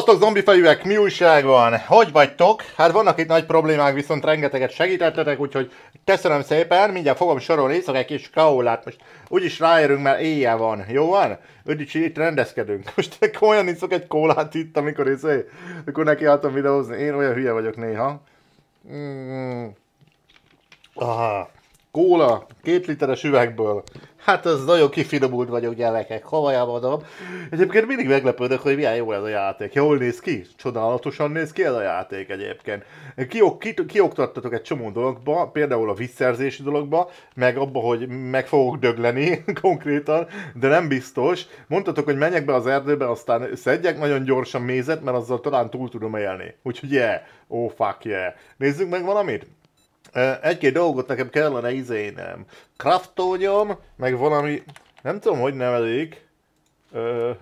Szevasztok zombifejűek, mi újság van? Hogy vagytok? Hát vannak itt nagy problémák, viszont rengeteget segítettetek, úgyhogy köszönöm szépen, mindjárt fogom sorolni, iszok egy kis kaolát, most úgyis ráérünk, mert éjjel van, jó van? Úgyis itt rendezkedünk. Most olyan iszok egy kólát itt, amikor izé, amikor neki álltam videózni, én olyan hülye vagyok néha. Mm. Aha. Kóla, két literes üvegből. Hát az nagyon kifinomult vagyok gyerekek, komolyan mondom. Egyébként mindig meglepődök, hogy milyen jó ez a játék. Jól néz ki? Csodálatosan néz ki ez a játék egyébként. Kiok, ki, kioktattatok egy csomó dologba, például a visszerzési dologba, meg abba, hogy meg fogok dögleni konkrétan, de nem biztos. Mondtatok, hogy menjek be az erdőbe, aztán szedjek nagyon gyorsan mézet, mert azzal talán túl tudom élni. Úgyhogy yeah, oh fuck yeah. Nézzük meg valamit? Egy-két dolgot nekem kellene izénem. Kraftolnyom, meg valami, nem tudom, hogy nevelik.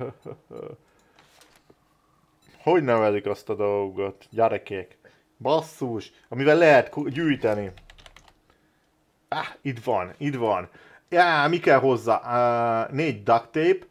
Hogy nevelik azt a dolgot, gyerekek? Basszus, amivel lehet gyűjteni. Ah, itt van, itt van. Já, mi kell hozzá? Uh, négy duct tape.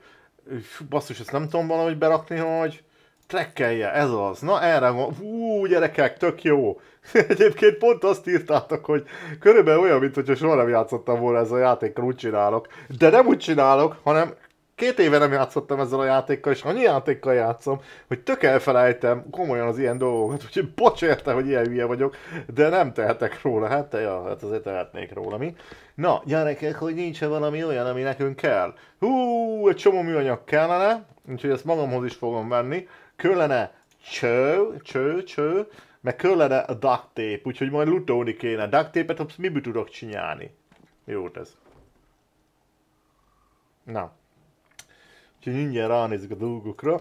Basszus, ezt nem tudom valahogy berakni, hogy trekkelje, ez az. Na erre van. Hú, gyerekek, tök jó. Egyébként pont azt írtátok, hogy körülbelül olyan, mint hogyha soha nem játszottam volna ezzel a játékkal, úgy csinálok. De nem úgy csinálok, hanem két éve nem játszottam ezzel a játékkal, és annyi játékkal játszom, hogy tök elfelejtem komolyan az ilyen dolgokat, úgyhogy bocs érte, hogy ilyen hülye vagyok, de nem tehetek róla, hát te, ja, hát azért tehetnék róla, mi? Na, gyerekek, hogy nincs -e valami olyan, ami nekünk kell? Hú, egy csomó műanyag kellene, úgyhogy ezt magamhoz is fogom venni. Kellene cső, cső, cső, meg kellene a duct tape, úgyhogy majd lutolni kéne. A duct tape-et miből tudok csinálni? Jó ez. Na. Úgyhogy mindjárt ránézzük a dolgokra.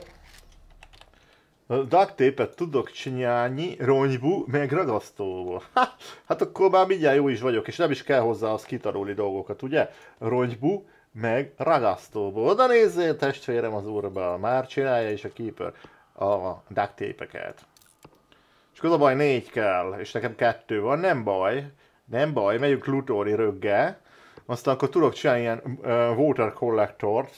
A duct tape-et tudok csinálni rongybu, meg ragasztóból. Ha, hát akkor már mindjárt jó is vagyok, és nem is kell hozzá az kitarulni dolgokat, ugye? Rongybu, meg ragasztóból. Oda nézzél, testvérem az úrba, már csinálja is a keeper a duct tape-eket. És az a baj, négy kell, és nekem kettő van, nem baj, nem baj, megyünk Lutori rögge, aztán akkor tudok csinálni ilyen uh, water collectort,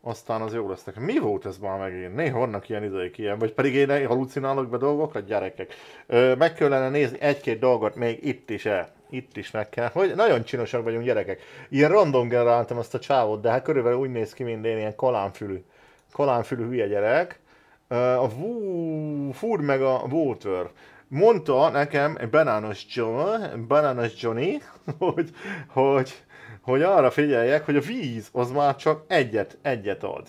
aztán az jó lesz nekem. Mi volt ez már megint? Néha vannak ilyen idők ilyen, vagy pedig én halucinálok be dolgokat, gyerekek. Ö, meg kellene nézni egy-két dolgot még itt is el. Itt is meg kell. Hogy nagyon csinosak vagyunk gyerekek. Ilyen random generáltam azt a csávot, de hát körülbelül úgy néz ki, mint én ilyen kolánfülű. Kolánfülű hülye gyerek a Food meg a Water. Mondta nekem Banános John, Banános Johnny, hogy, hogy, hogy arra figyeljek, hogy a víz az már csak egyet, egyet ad.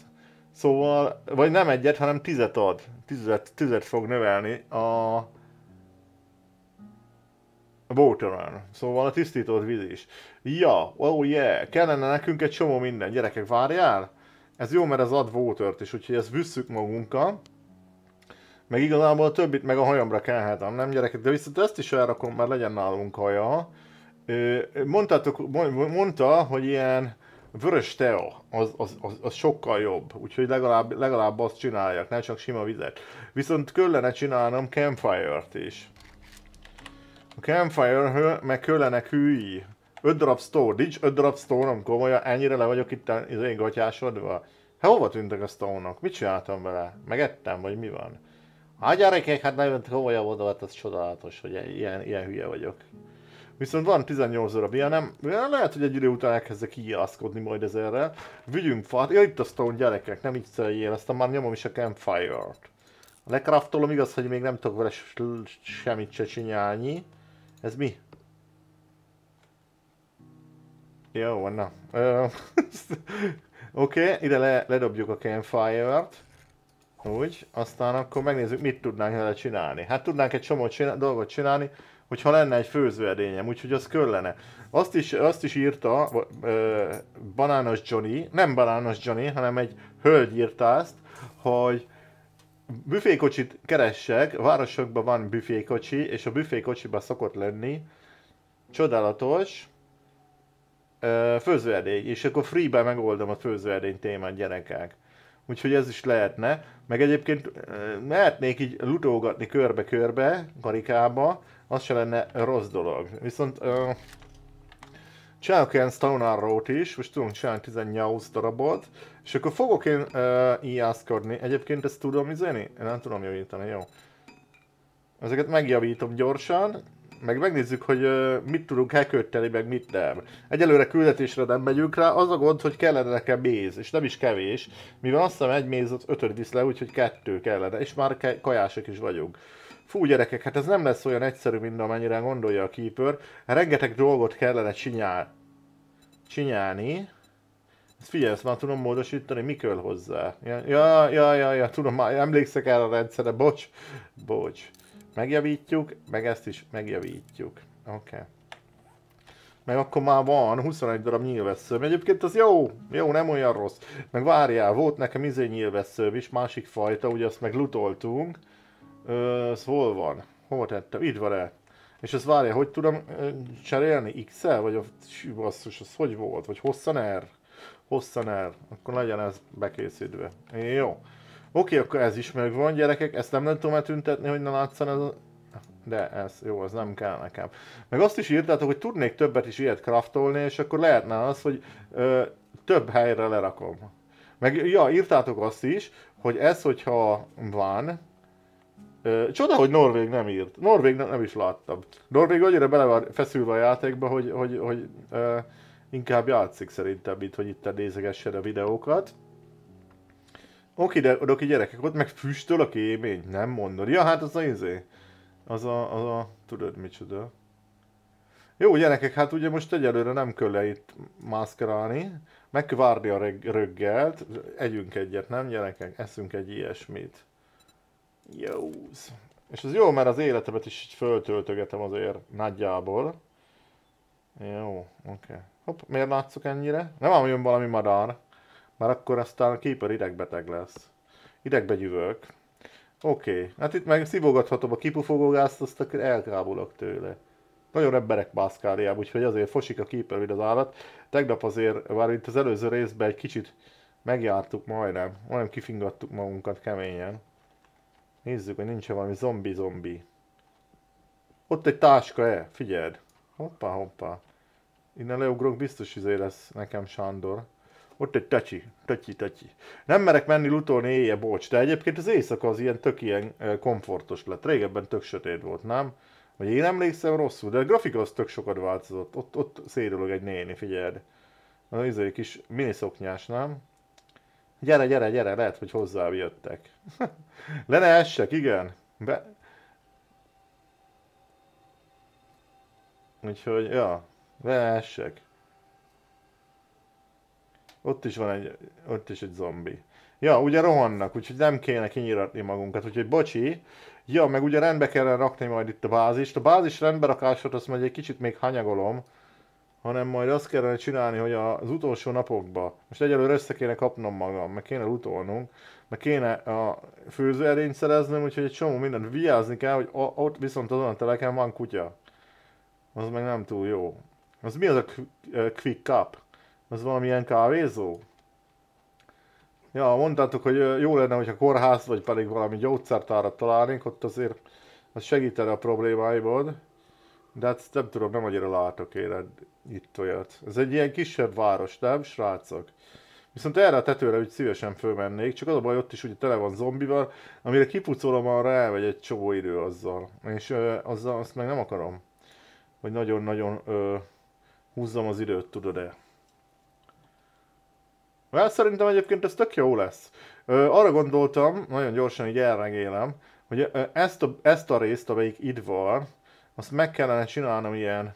Szóval, vagy nem egyet, hanem tizet ad. Tizet, tizet fog növelni a, a. Szóval a tisztított víz is. Ja, oh yeah, kellene nekünk egy csomó minden. Gyerekek, várjál? Ez jó, mert ez ad water is, úgyhogy ezt visszük magunkkal. Meg igazából a többit meg a hajamra kelhetem, nem gyerekek? De viszont ezt is elrakom, mert legyen nálunk haja. Mondtátok, mondta, hogy ilyen vörös teo, az, az, az, az sokkal jobb, úgyhogy legalább, legalább azt csináljak, ne csak sima vizet. Viszont kellene csinálnom campfire-t is. A campfire meg kellene hűi. 5 darab stone, nincs 5 darab stone komolyan, ennyire le vagyok itt az én gatyásodva. Hát hova tűntek a stone-ok? Mit csináltam vele? Megettem, vagy mi van? Hát gyerekek, hát nagyon komolyan mondom, hát az csodálatos, hogy ilyen, ilyen hülye vagyok. Viszont van 18 óra bia, nem, lehet, hogy egy idő után elkezdek kijászkodni majd ezerrel. Vigyünk fát, ja itt a stone gyerekek, nem így szeljél, aztán már nyomom is a campfire-t. Lekraftolom, igaz, hogy még nem tudok vele semmit se csinálni. Ez mi? Jó, van, na. Oké, okay, ide le, ledobjuk a campfire-t. Úgy, aztán akkor megnézzük, mit tudnánk vele csinálni. Hát tudnánk egy csomó csinál, dolgot csinálni, hogyha lenne egy főzőedényem, úgyhogy az köllene. Azt is, azt is írta ö, Banános Johnny, nem Banános Johnny, hanem egy hölgy írta azt, hogy büfékocsit keressek, városokban van büfékocsi, és a büfékocsiban szokott lenni csodálatos ö, főzőedény, és akkor free-ben megoldom a főzőedény témát gyerekek úgyhogy ez is lehetne. Meg egyébként lehetnék így lutolgatni körbe-körbe, karikába, az se lenne rossz dolog. Viszont uh, Csinálok ilyen Stone is, most tudunk csinálni 18 darabot, és akkor fogok én uh, ijászkodni. Egyébként ezt tudom izéni? Én nem tudom javítani, jó. Ezeket megjavítom gyorsan, meg megnézzük, hogy mit tudunk hackötteli, meg mit nem. Egyelőre küldetésre nem megyünk rá, az a gond, hogy kellene nekem méz, és nem is kevés, mivel azt hiszem egy méz az ötöt visz le, úgyhogy kettő kellene, és már kajások is vagyunk. Fú gyerekek, hát ez nem lesz olyan egyszerű, mint amennyire gondolja a Keeper. Rengeteg dolgot kellene csinyál... csinyálni. Ezt figyelj, ezt már tudom módosítani, mi kell hozzá. Ja, ja, ja, ja, ja tudom, már emlékszek el a rendszerre, bocs, bocs. Megjavítjuk, meg ezt is megjavítjuk. Oké. Okay. Meg akkor már van 21 darab nyilvessző. Egyébként az jó, jó, nem olyan rossz. Meg várjál, volt nekem izé nyilvessző is, másik fajta, ugye azt meg lutoltunk. Ö, ez hol van? Hol tettem? Itt van el. És ezt várja, hogy tudom cserélni? X-el? Vagy a basszus, az hogy volt? Vagy hosszan R? Hosszan R. Akkor legyen ez bekészítve. Jó. Oké, akkor ez is megvan, gyerekek. Ezt nem, nem tudom eltüntetni, hogy ne látszan ez a... De ez, jó, az nem kell nekem. Meg azt is írtátok, hogy tudnék többet is ilyet craftolni, és akkor lehetne az, hogy ö, több helyre lerakom. Meg, ja, írtátok azt is, hogy ez, hogyha van, Csoda, hogy Norvég nem írt. Norvég nem, nem is láttam. Norvég annyira bele van feszülve a játékba, hogy, hogy, hogy uh, inkább játszik szerintem, mint hogy itt nézegessen a videókat. Oké, de oké gyerekek, ott meg füstöl a kémény, nem mondod. Ja, hát az a izé. Az a, az a, tudod micsoda. Jó gyerekek, hát ugye most egyelőre nem kell le itt mászkerálni. Meg kell várni a röggelt. Együnk egyet, nem gyerekek? Eszünk egy ilyesmit. Józ. És az jó, mert az életemet is így föltöltögetem azért nagyjából. Jó, oké. Okay. Hopp, miért látszok ennyire? Nem ám jön valami madár. Mert akkor aztán a Keeper idegbeteg lesz. Idegbegyűvök. Oké, okay. hát itt meg szivogathatom a kipufogógázt, azt akkor elkábulok tőle. Nagyon emberek mászkáliám, úgyhogy azért fosik a Keeper, mint az állat. Tegnap azért, már itt az előző részben egy kicsit megjártuk majdnem. Majdnem kifingattuk magunkat keményen. Nézzük, hogy nincs valami zombi-zombi. Ott egy táska-e? Figyeld. Hoppá, hoppá. Innen leugrok, biztos izé lesz nekem Sándor. Ott egy tacsi, tacsi, tacsi. Nem merek menni lutolni éjjel, bocs, de egyébként az éjszaka az ilyen tök ilyen komfortos lett. Régebben tök sötét volt, nem? Vagy én emlékszem rosszul, de a grafika az tök sokat változott. Ott, ott szédülök egy néni, figyeld. Az izé kis miniszoknyás, nem? Gyere, gyere, gyere, lehet, hogy hozzá jöttek. Le essek, igen. Be... Úgyhogy, ja, le essek. Ott is van egy, ott is egy zombi. Ja, ugye rohannak, úgyhogy nem kéne kinyiratni magunkat, úgyhogy bocsi. Ja, meg ugye rendbe kellene rakni majd itt a bázist. A bázis rendberakásot azt majd egy kicsit még hanyagolom hanem majd azt kellene csinálni, hogy az utolsó napokban, most egyelőre össze kéne kapnom magam, meg kéne utolnunk, meg kéne a főzőerényt szereznem, úgyhogy egy csomó mindent vigyázni kell, hogy ott viszont azon a teleken van kutya. Az meg nem túl jó. Az mi az a quick cup? Az valamilyen kávézó? Ja, mondtátok, hogy jó lenne, hogyha kórház, vagy pedig valami gyógyszertárat találnénk, ott azért az segítene a problémáiból. De hát nem tudom, nem annyira látok én itt olyat. Ez egy ilyen kisebb város, nem, srácok? Viszont erre a tetőre úgy szívesen fölmennék, csak az a baj, ott is ugye tele van zombival, amire kipucolom arra elmegy egy csomó idő azzal. És ö, azzal azt meg nem akarom. Hogy nagyon-nagyon húzzam az időt, tudod-e? Mert szerintem egyébként ez tök jó lesz. Ö, arra gondoltam, nagyon gyorsan így elregélem, hogy ezt a, ezt a részt, amelyik itt van, azt meg kellene csinálnom ilyen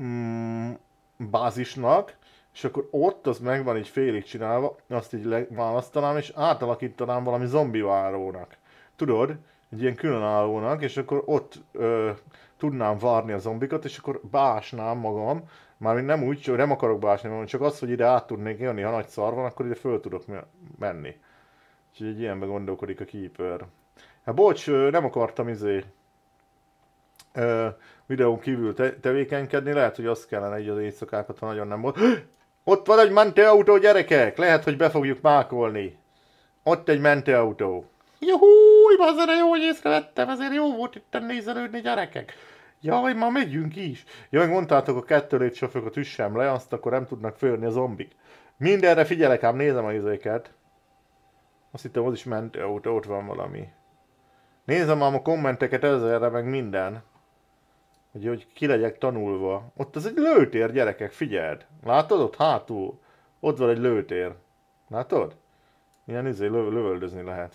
mm, bázisnak, és akkor ott az meg van így félig csinálva, azt így választanám, és átalakítanám valami zombivárónak. Tudod? Egy ilyen különállónak, és akkor ott ö, tudnám várni a zombikat, és akkor básnám magam, mármint nem úgy, hogy nem akarok básni, csak az, hogy ide át tudnék jönni, ha nagy szar van, akkor ide föl tudok menni. Úgyhogy egy ilyenbe gondolkodik a Keeper. Hát bocs, nem akartam izé videón kívül te- tevékenykedni, lehet, hogy azt kellene egy az éjszakákat, ha nagyon nem volt. Ott van egy mentőautó, gyerekek! Lehet, hogy be fogjuk mákolni. Ott egy mentőautó. Juhúj, bazere, jó, hogy észrevettem, ezért jó volt itt nézelődni, gyerekek. Jaj, ma megyünk is. Jaj, mondtátok a kettő lépcsőfokot üssem le, azt akkor nem tudnak fölni a zombik. Mindenre figyelek, ám nézem a izéket. Azt hittem, az is ment, ott, ott van valami. Nézem ám a kommenteket ezerre, meg minden. Hogy, hogy ki legyek tanulva. Ott az egy lőtér, gyerekek, figyeld. Látod ott hátul? Ott van egy lőtér. Látod? Ilyen izé löv, lövöldözni lehet.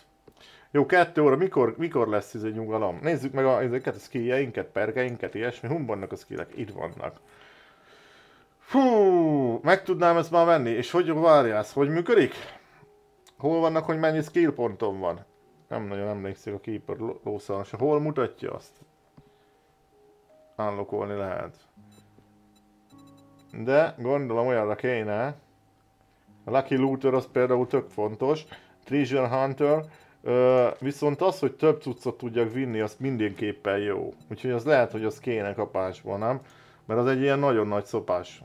Jó, kettő óra, mikor, mikor lesz ez egy nyugalom? Nézzük meg a, ezeket a skijeinket, pergeinket, ilyesmi. Hon vannak a skillek? Itt vannak. Fú, meg tudnám ezt már venni. És hogy várjász, hogy működik? Hol vannak, hogy mennyi skill pontom van? Nem nagyon emlékszik a Keeper lószalas. Hol mutatja azt? Állokolni lehet. De gondolom olyanra kéne. A Lucky Looter az például tök fontos. Treasure Hunter. Viszont az, hogy több cuccot tudjak vinni, az mindenképpen jó. Úgyhogy az lehet, hogy az kéne kapásból, nem? Mert az egy ilyen nagyon nagy szopás.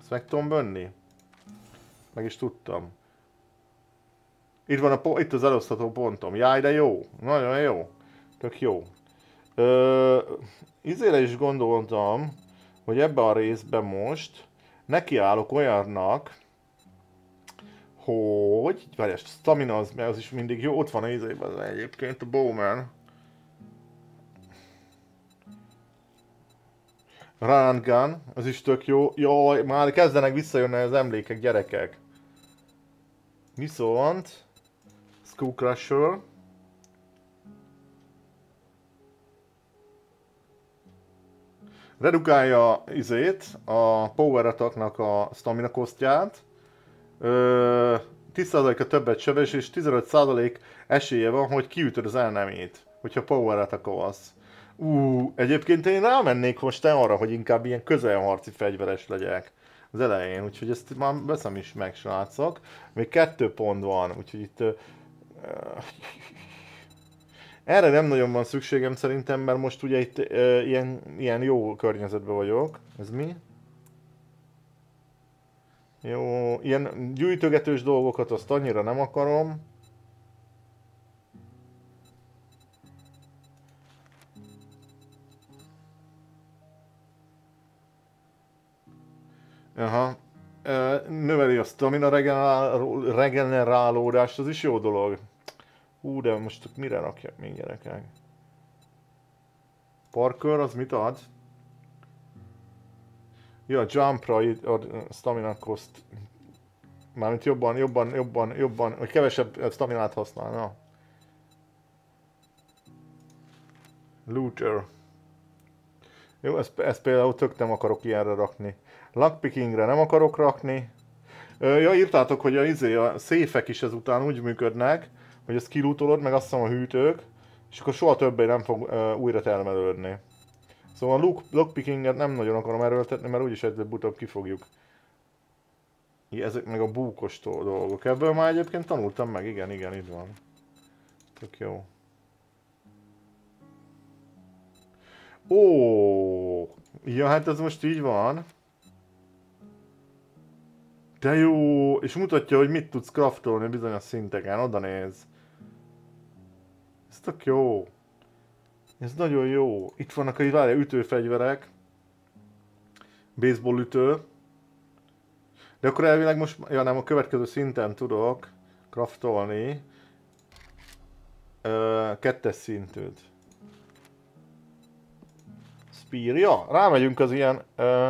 Ezt meg tudom venni? Meg is tudtam. Itt van a, itt az elosztató pontom. Jaj, de jó. Nagyon jó. Tök jó. Ö, izére is gondoltam, hogy ebbe a részbe most nekiállok olyannak, hogy, várjás, stamina az, az is mindig jó, ott van a izében egyébként, a Bowman. Run Gun, az is tök jó. Jaj, már kezdenek visszajönni az emlékek, gyerekek. Viszont... Skull Crusher. Redukálja izét, a Power Attack-nak a stamina kosztját. 10%-a többet sebes, és 15% esélye van, hogy kiütöd az elnemét, hogyha Power Attack-olsz. Ú, egyébként én rámennék most arra, hogy inkább ilyen közelharci fegyveres legyek az elején, úgyhogy ezt már veszem is meg, srácok. Még kettő pont van, úgyhogy itt... Uh, erre nem nagyon van szükségem szerintem, mert most ugye itt uh, ilyen, ilyen jó környezetben vagyok. Ez mi? Jó, ilyen gyűjtögetős dolgokat azt annyira nem akarom. Aha. Növeli a stamina regenerálódást, az is jó dolog. Hú, de most mire rakják még gyerekek? Parker, az mit ad? Ja, jumpra ad stamina cost. Mármint jobban, jobban, jobban, jobban, vagy kevesebb staminát használ, na. Looter. Jó, ezt, ezt például tök nem akarok ilyenre rakni. Lockpickingre nem akarok rakni. Ja, írtátok, hogy a, izé, a széfek is ezután úgy működnek, hogy ezt kilútolod, meg azt hiszem a hűtők, és akkor soha többé nem fog uh, újra termelődni. Szóval a lockpickinget nem nagyon akarom erőltetni, mert úgyis előbb-utóbb kifogjuk. Ezek meg a búkos dolgok. Ebből már egyébként tanultam meg, igen, igen, itt van. Tök jó. Ó, ja, hát ez most így van. De jó, és mutatja, hogy mit tudsz craftolni bizonyos szinteken, oda néz. Ez tök jó. Ez nagyon jó. Itt vannak a várja, ütőfegyverek. Baseball ütő. De akkor elvileg most, ja nem, a következő szinten tudok craftolni ö, kettes szintűt. Spear, ja, rámegyünk az ilyen ö,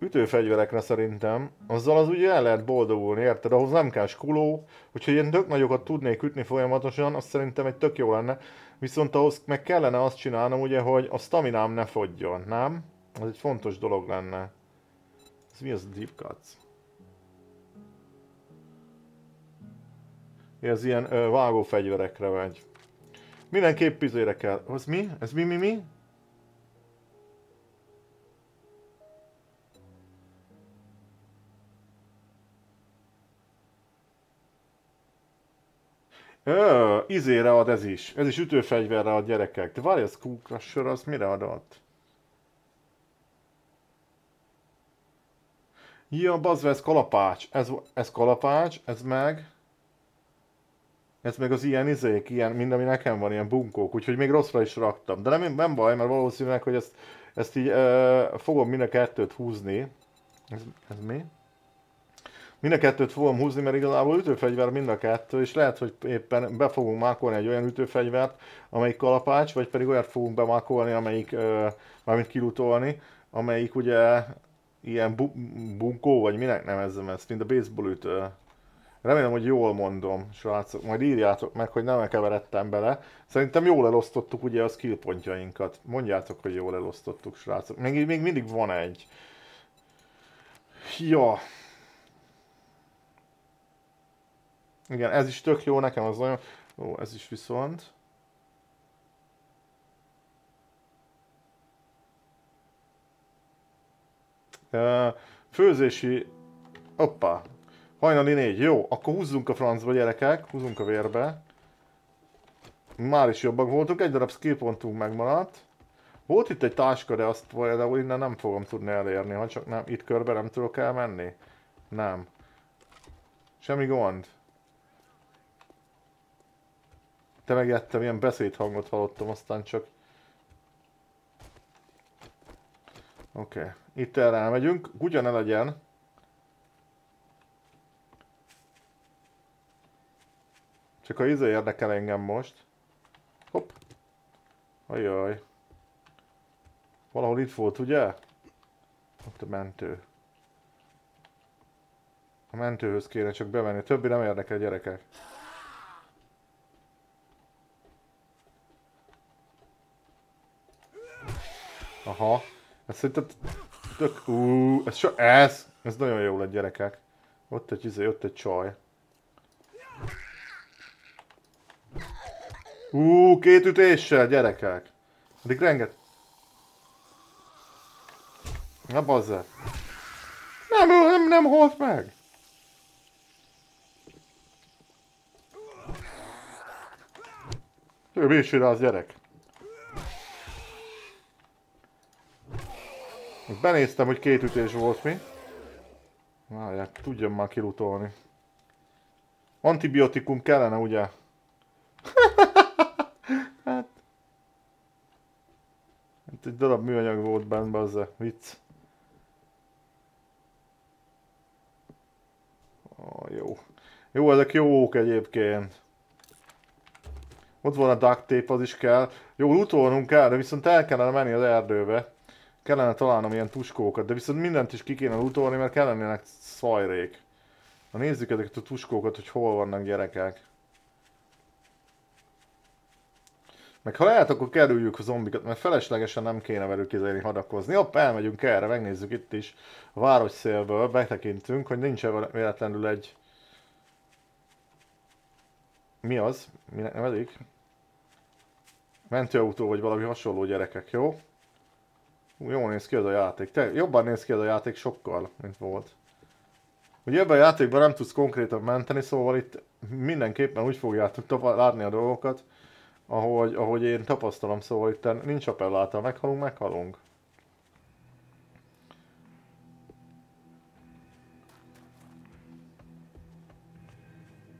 ütőfegyverekre szerintem, azzal az ugye el lehet boldogulni, érted? Ahhoz nem kell skuló, hogyha ilyen tök nagyokat tudnék ütni folyamatosan, azt szerintem egy tök jó lenne. Viszont ahhoz meg kellene azt csinálnom ugye, hogy a staminám ne fogjon, nem? Ez egy fontos dolog lenne. Ez mi az deep cuts? Ez ilyen ö, vágófegyverekre vagy. Mindenképp pizére kell. Az mi? Ez mi, mi, mi? Ö, izére ad ez is. Ez is ütőfegyverre ad gyerekek. De várj, ez Crusher az mire adott? Ja, bazd ez kalapács. Ez, ez kalapács, ez meg... Ez meg az ilyen izék, ilyen, mind ami nekem van, ilyen bunkók, úgyhogy még rosszra is raktam. De nem, nem baj, mert valószínűleg, hogy ezt, ezt így uh, fogom mind a kettőt húzni. Ez, ez mi? Mind a kettőt fogom húzni, mert igazából ütőfegyver mind a kettő, és lehet, hogy éppen be fogunk mákolni egy olyan ütőfegyvert, amelyik kalapács, vagy pedig olyat fogunk bemákolni, amelyik, uh, mármint kilutolni, amelyik ugye ilyen bu- bunkó, vagy minek nevezzem ezt, mint a baseball ütő. Remélem, hogy jól mondom, srácok. Majd írjátok meg, hogy nem keveredtem bele. Szerintem jól elosztottuk ugye a skill pontjainkat. Mondjátok, hogy jól elosztottuk, srácok. Még, még mindig van egy. Ja. Igen, ez is tök jó, nekem az nagyon... Ó, ez is viszont... Főzési... Hoppá. Hajnali négy. Jó, akkor húzzunk a francba gyerekek. Húzzunk a vérbe. Már is jobbak voltunk. Egy darab skill pontunk megmaradt. Volt itt egy táska, de azt például innen nem fogom tudni elérni, ha csak nem, itt körbe nem tudok elmenni. Nem. Semmi gond. Te megettem, ilyen beszédhangot hallottam, aztán csak... Oké. Okay. Itt erre elmegyünk. Kutya ne legyen. Csak a izé érdekel engem most. Hopp. Ajaj. Valahol itt volt, ugye? Ott a mentő. A mentőhöz kéne csak bevenni. Többi nem érdekel gyerekek. Aha. Ez szerintem tök... Ú, ez, so, ez, ez nagyon jó lett gyerekek. Ott egy izé, ott egy csaj. Ú, két ütéssel, gyerekek. Addig renget... Na bazzer. Nem, nem, nem halt meg. Ő bírsira az gyerek. Benéztem, hogy két ütés volt mi. Várják, tudjam már kilutolni. Antibiotikum kellene, ugye? hát... Itt egy darab műanyag volt benne, bazze. Vicc. Oh, jó. Jó, ezek jók egyébként. Ott van a duct tape, az is kell. Jó, utolnunk kell, de viszont el kellene menni az erdőbe. Kellene találnom ilyen tuskókat, de viszont mindent is ki kéne utolni, mert kellenének szajrék. Na nézzük ezeket a tuskókat, hogy hol vannak gyerekek. Meg ha lehet, akkor kerüljük a zombikat, mert feleslegesen nem kéne velük izélni hadakozni. Hopp, elmegyünk erre, megnézzük itt is a város szélből, betekintünk, hogy nincs -e véletlenül egy... Mi az? Minek nevezik? Mentőautó vagy valami hasonló gyerekek, jó? Jól néz ki az a játék. Te, jobban néz ki az a játék sokkal, mint volt. Ugye ebben a játékban nem tudsz konkrétan menteni, szóval itt mindenképpen úgy fogjátok látni a dolgokat, ahogy, ahogy én tapasztalom, szóval itt nincs appelláta, meghalunk, meghalunk.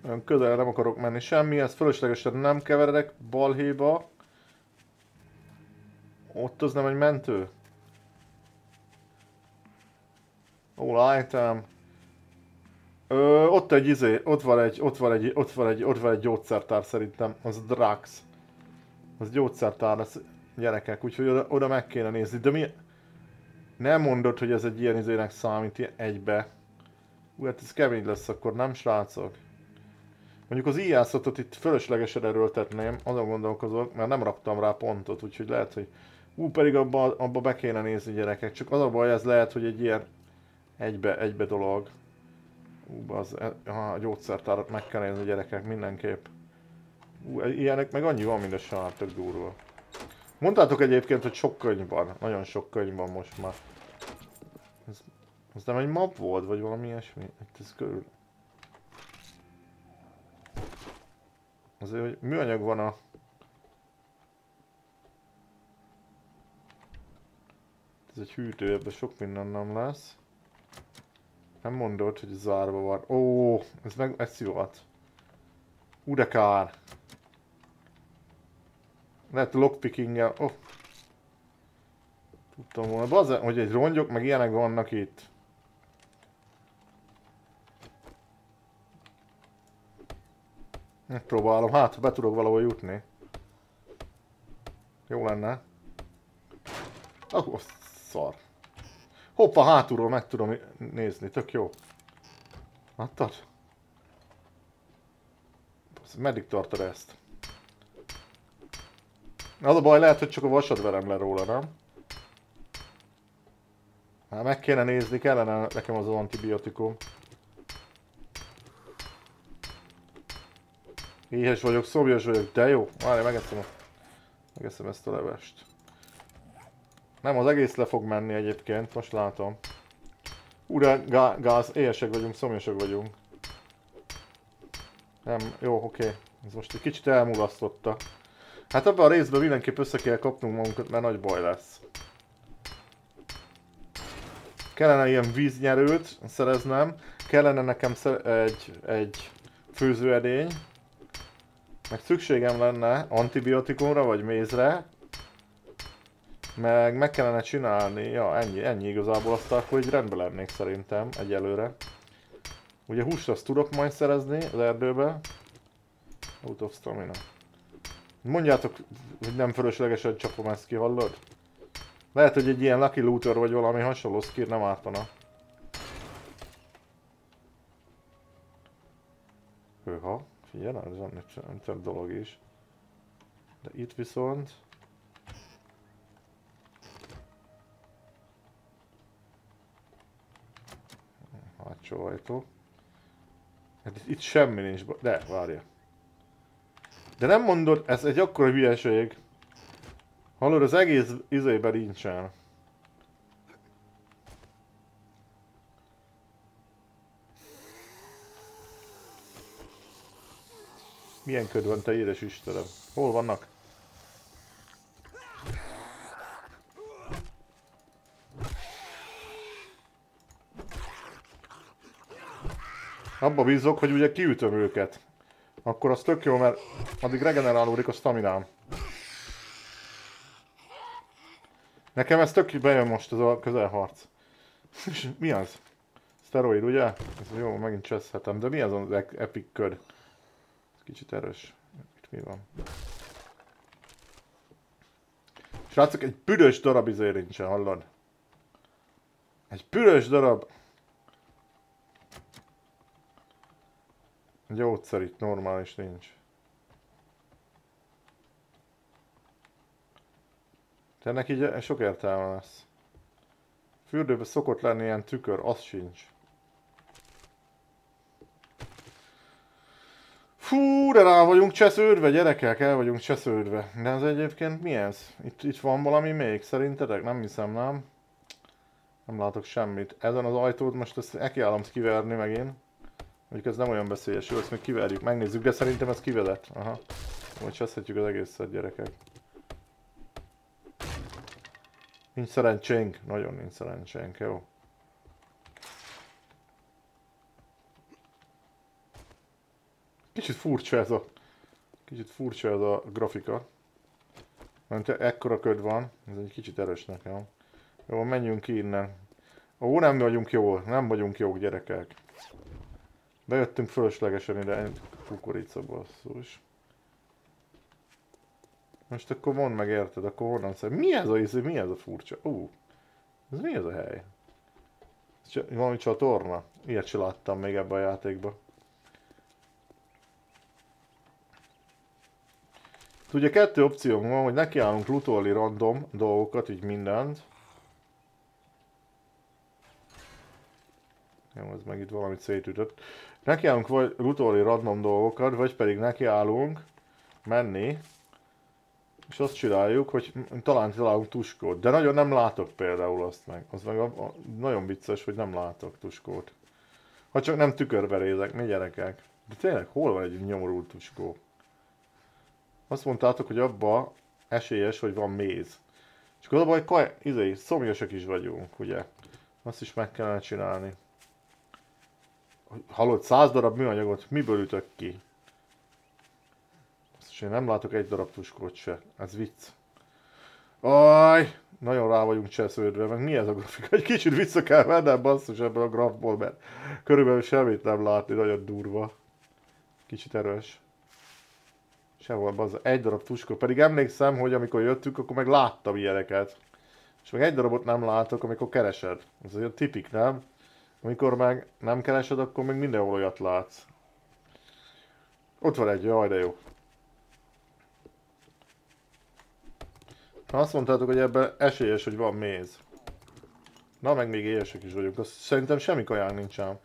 Olyan közel nem akarok menni semmi, ezt fölöslegesen nem keveredek balhéba. Ott az nem egy mentő? All item. Ö, ott egy izé, ott van egy, ott van egy, ott van egy, ott van egy gyógyszertár szerintem, az Drax. Az gyógyszertár lesz gyerekek, úgyhogy oda, oda meg kéne nézni, de mi... Nem mondod, hogy ez egy ilyen izének számít egybe. Ú, hát ez kemény lesz akkor, nem srácok? Mondjuk az íjászatot itt fölöslegesen erőltetném, azon gondolkozok, mert nem raktam rá pontot, úgyhogy lehet, hogy... Ú, pedig abba, abba be kéne nézni gyerekek, csak az a baj, ez lehet, hogy egy ilyen egybe, egybe dolog. Ú, az, a gyógyszertárat meg kell nézni gyerekek mindenképp. Ú, ilyenek meg annyi van, a sár, tök durva. Mondtátok egyébként, hogy sok könyv van. Nagyon sok könyv van most már. Ez, ez nem egy map volt, vagy valami ilyesmi? Itt ez körül. Azért, hogy műanyag van a... Ez egy hűtő, ebben sok minden nem lesz. Nem mondod, hogy zárva van. Ó, ez meg jó volt. Ú, de kár. Lehet lockpicking-el. Oh. Tudtam volna. Bazze, hogy egy rongyok, meg ilyenek vannak itt. Megpróbálom, hát ha be tudok valahol jutni. Jó lenne. Oh szar. Hoppa, hátulról meg tudom nézni, tök jó. Láttad? Meddig tartod ezt? Az a baj, lehet, hogy csak a vasad verem le róla, nem? Hát meg kéne nézni, kellene nekem az antibiotikum. Éhes vagyok, szomjas vagyok, de jó. Várj, megeszem, a... megeszem ezt a levest. Nem, az egész le fog menni egyébként, most látom. Ura, gáz, éhesek vagyunk, szomjasak vagyunk. Nem, jó, oké. Okay. Ez most egy kicsit elmulasztotta. Hát ebben a részben mindenképp össze kell kapnunk magunkat, mert nagy baj lesz. Kellene ilyen víznyerőt szereznem. Kellene nekem egy, egy főzőedény. Meg szükségem lenne antibiotikumra vagy mézre. Meg meg kellene csinálni, ja ennyi, ennyi igazából azt hogy rendben lennék szerintem egyelőre. Ugye húst azt tudok majd szerezni az erdőbe. Out of stamina. Mondjátok, hogy nem fölöslegesen csapom ezt ki, hallod? Lehet, hogy egy ilyen lucky looter vagy valami hasonló skill nem ártana. Hőha, figyelj, ez nem több dolog is. De itt viszont... Hátsó ajtó. Hát itt semmi nincs, de várja. De nem mondod, ez egy akkora hülyeség. Hallod, az egész izében nincsen. Milyen köd van, te édes Istenem? Hol vannak? Abba bízok, hogy ugye kiütöm őket. Akkor az tök jó, mert addig regenerálódik a staminám. Nekem ez tök bejön most ez a közelharc. mi az? Steroid, ugye? Ez jó, megint cseszhetem. De mi az az epic köd? Kicsit erős. Itt mi van? Srácok, egy büdös darab izé nincsen, hallod? Egy büdös darab Gyógyszer itt normális nincs. De ennek így sok értelme lesz. Fürdőben szokott lenni ilyen tükör, az sincs. Fú, de rá vagyunk csesződve, gyerekek, el vagyunk csesződve. De ez egyébként mi ez? Itt, itt van valami még, szerintetek? Nem hiszem, nem? Nem látok semmit. Ezen az ajtót most ezt ekiállom kiverni megint. Mondjuk ez nem olyan beszélyes, jó, ezt még kiverjük, megnézzük, de szerintem ez kivedett. Aha. Vagy cseszhetjük az egészet, gyerekek. Nincs szerencsénk, nagyon nincs szerencsénk, jó. Kicsit furcsa ez a... Kicsit furcsa ez a grafika. Mert ekkora köd van, ez egy kicsit erős nekem. Jó, menjünk ki innen. Ó, nem vagyunk jó, nem vagyunk jók gyerekek. Bejöttünk fölöslegesen ide, kukorica basszus. Most akkor mondd meg érted, akkor honnan szem. Mi ez a izé, mi ez a furcsa? Ú, uh, ez mi ez a hely? Csak, valami csatorna? Ilyet se láttam még ebben a játékban. Ugye kettő opciónk van, hogy nekiállunk lootolni random dolgokat, így mindent. Jó, ez meg itt valamit szétütött. Nekiállunk vagy rutolni random dolgokat, vagy pedig nekiállunk menni, és azt csináljuk, hogy talán találunk tuskót. De nagyon nem látok például azt meg. Az meg a, a, nagyon vicces, hogy nem látok tuskót. Ha csak nem tükörberézek, mi gyerekek. De tényleg, hol van egy nyomorult tuskó? Azt mondtátok, hogy abba esélyes, hogy van méz. És akkor a baj, kaj, izé, szomjasak is vagyunk, ugye? Azt is meg kellene csinálni. Hallod, száz darab műanyagot miből ütök ki? És én nem látok egy darab tuskót se. Ez vicc. Aj, nagyon rá vagyunk csesződve, meg mi ez a grafika? Egy kicsit vissza kell vennem basszus ebből a grafból, mert körülbelül semmit nem látni, nagyon durva. Kicsit erős. Sehol bazza. Egy darab tuskó. Pedig emlékszem, hogy amikor jöttünk, akkor meg láttam ilyeneket. És meg egy darabot nem látok, amikor keresed. Ez olyan tipik, nem? Amikor meg nem keresed, akkor még mindenhol olyat látsz. Ott van egy, jaj de jó. Azt mondtátok, hogy ebben esélyes, hogy van méz. Na, meg még éjesek is vagyunk. Azt szerintem semmi kaján nincs ám.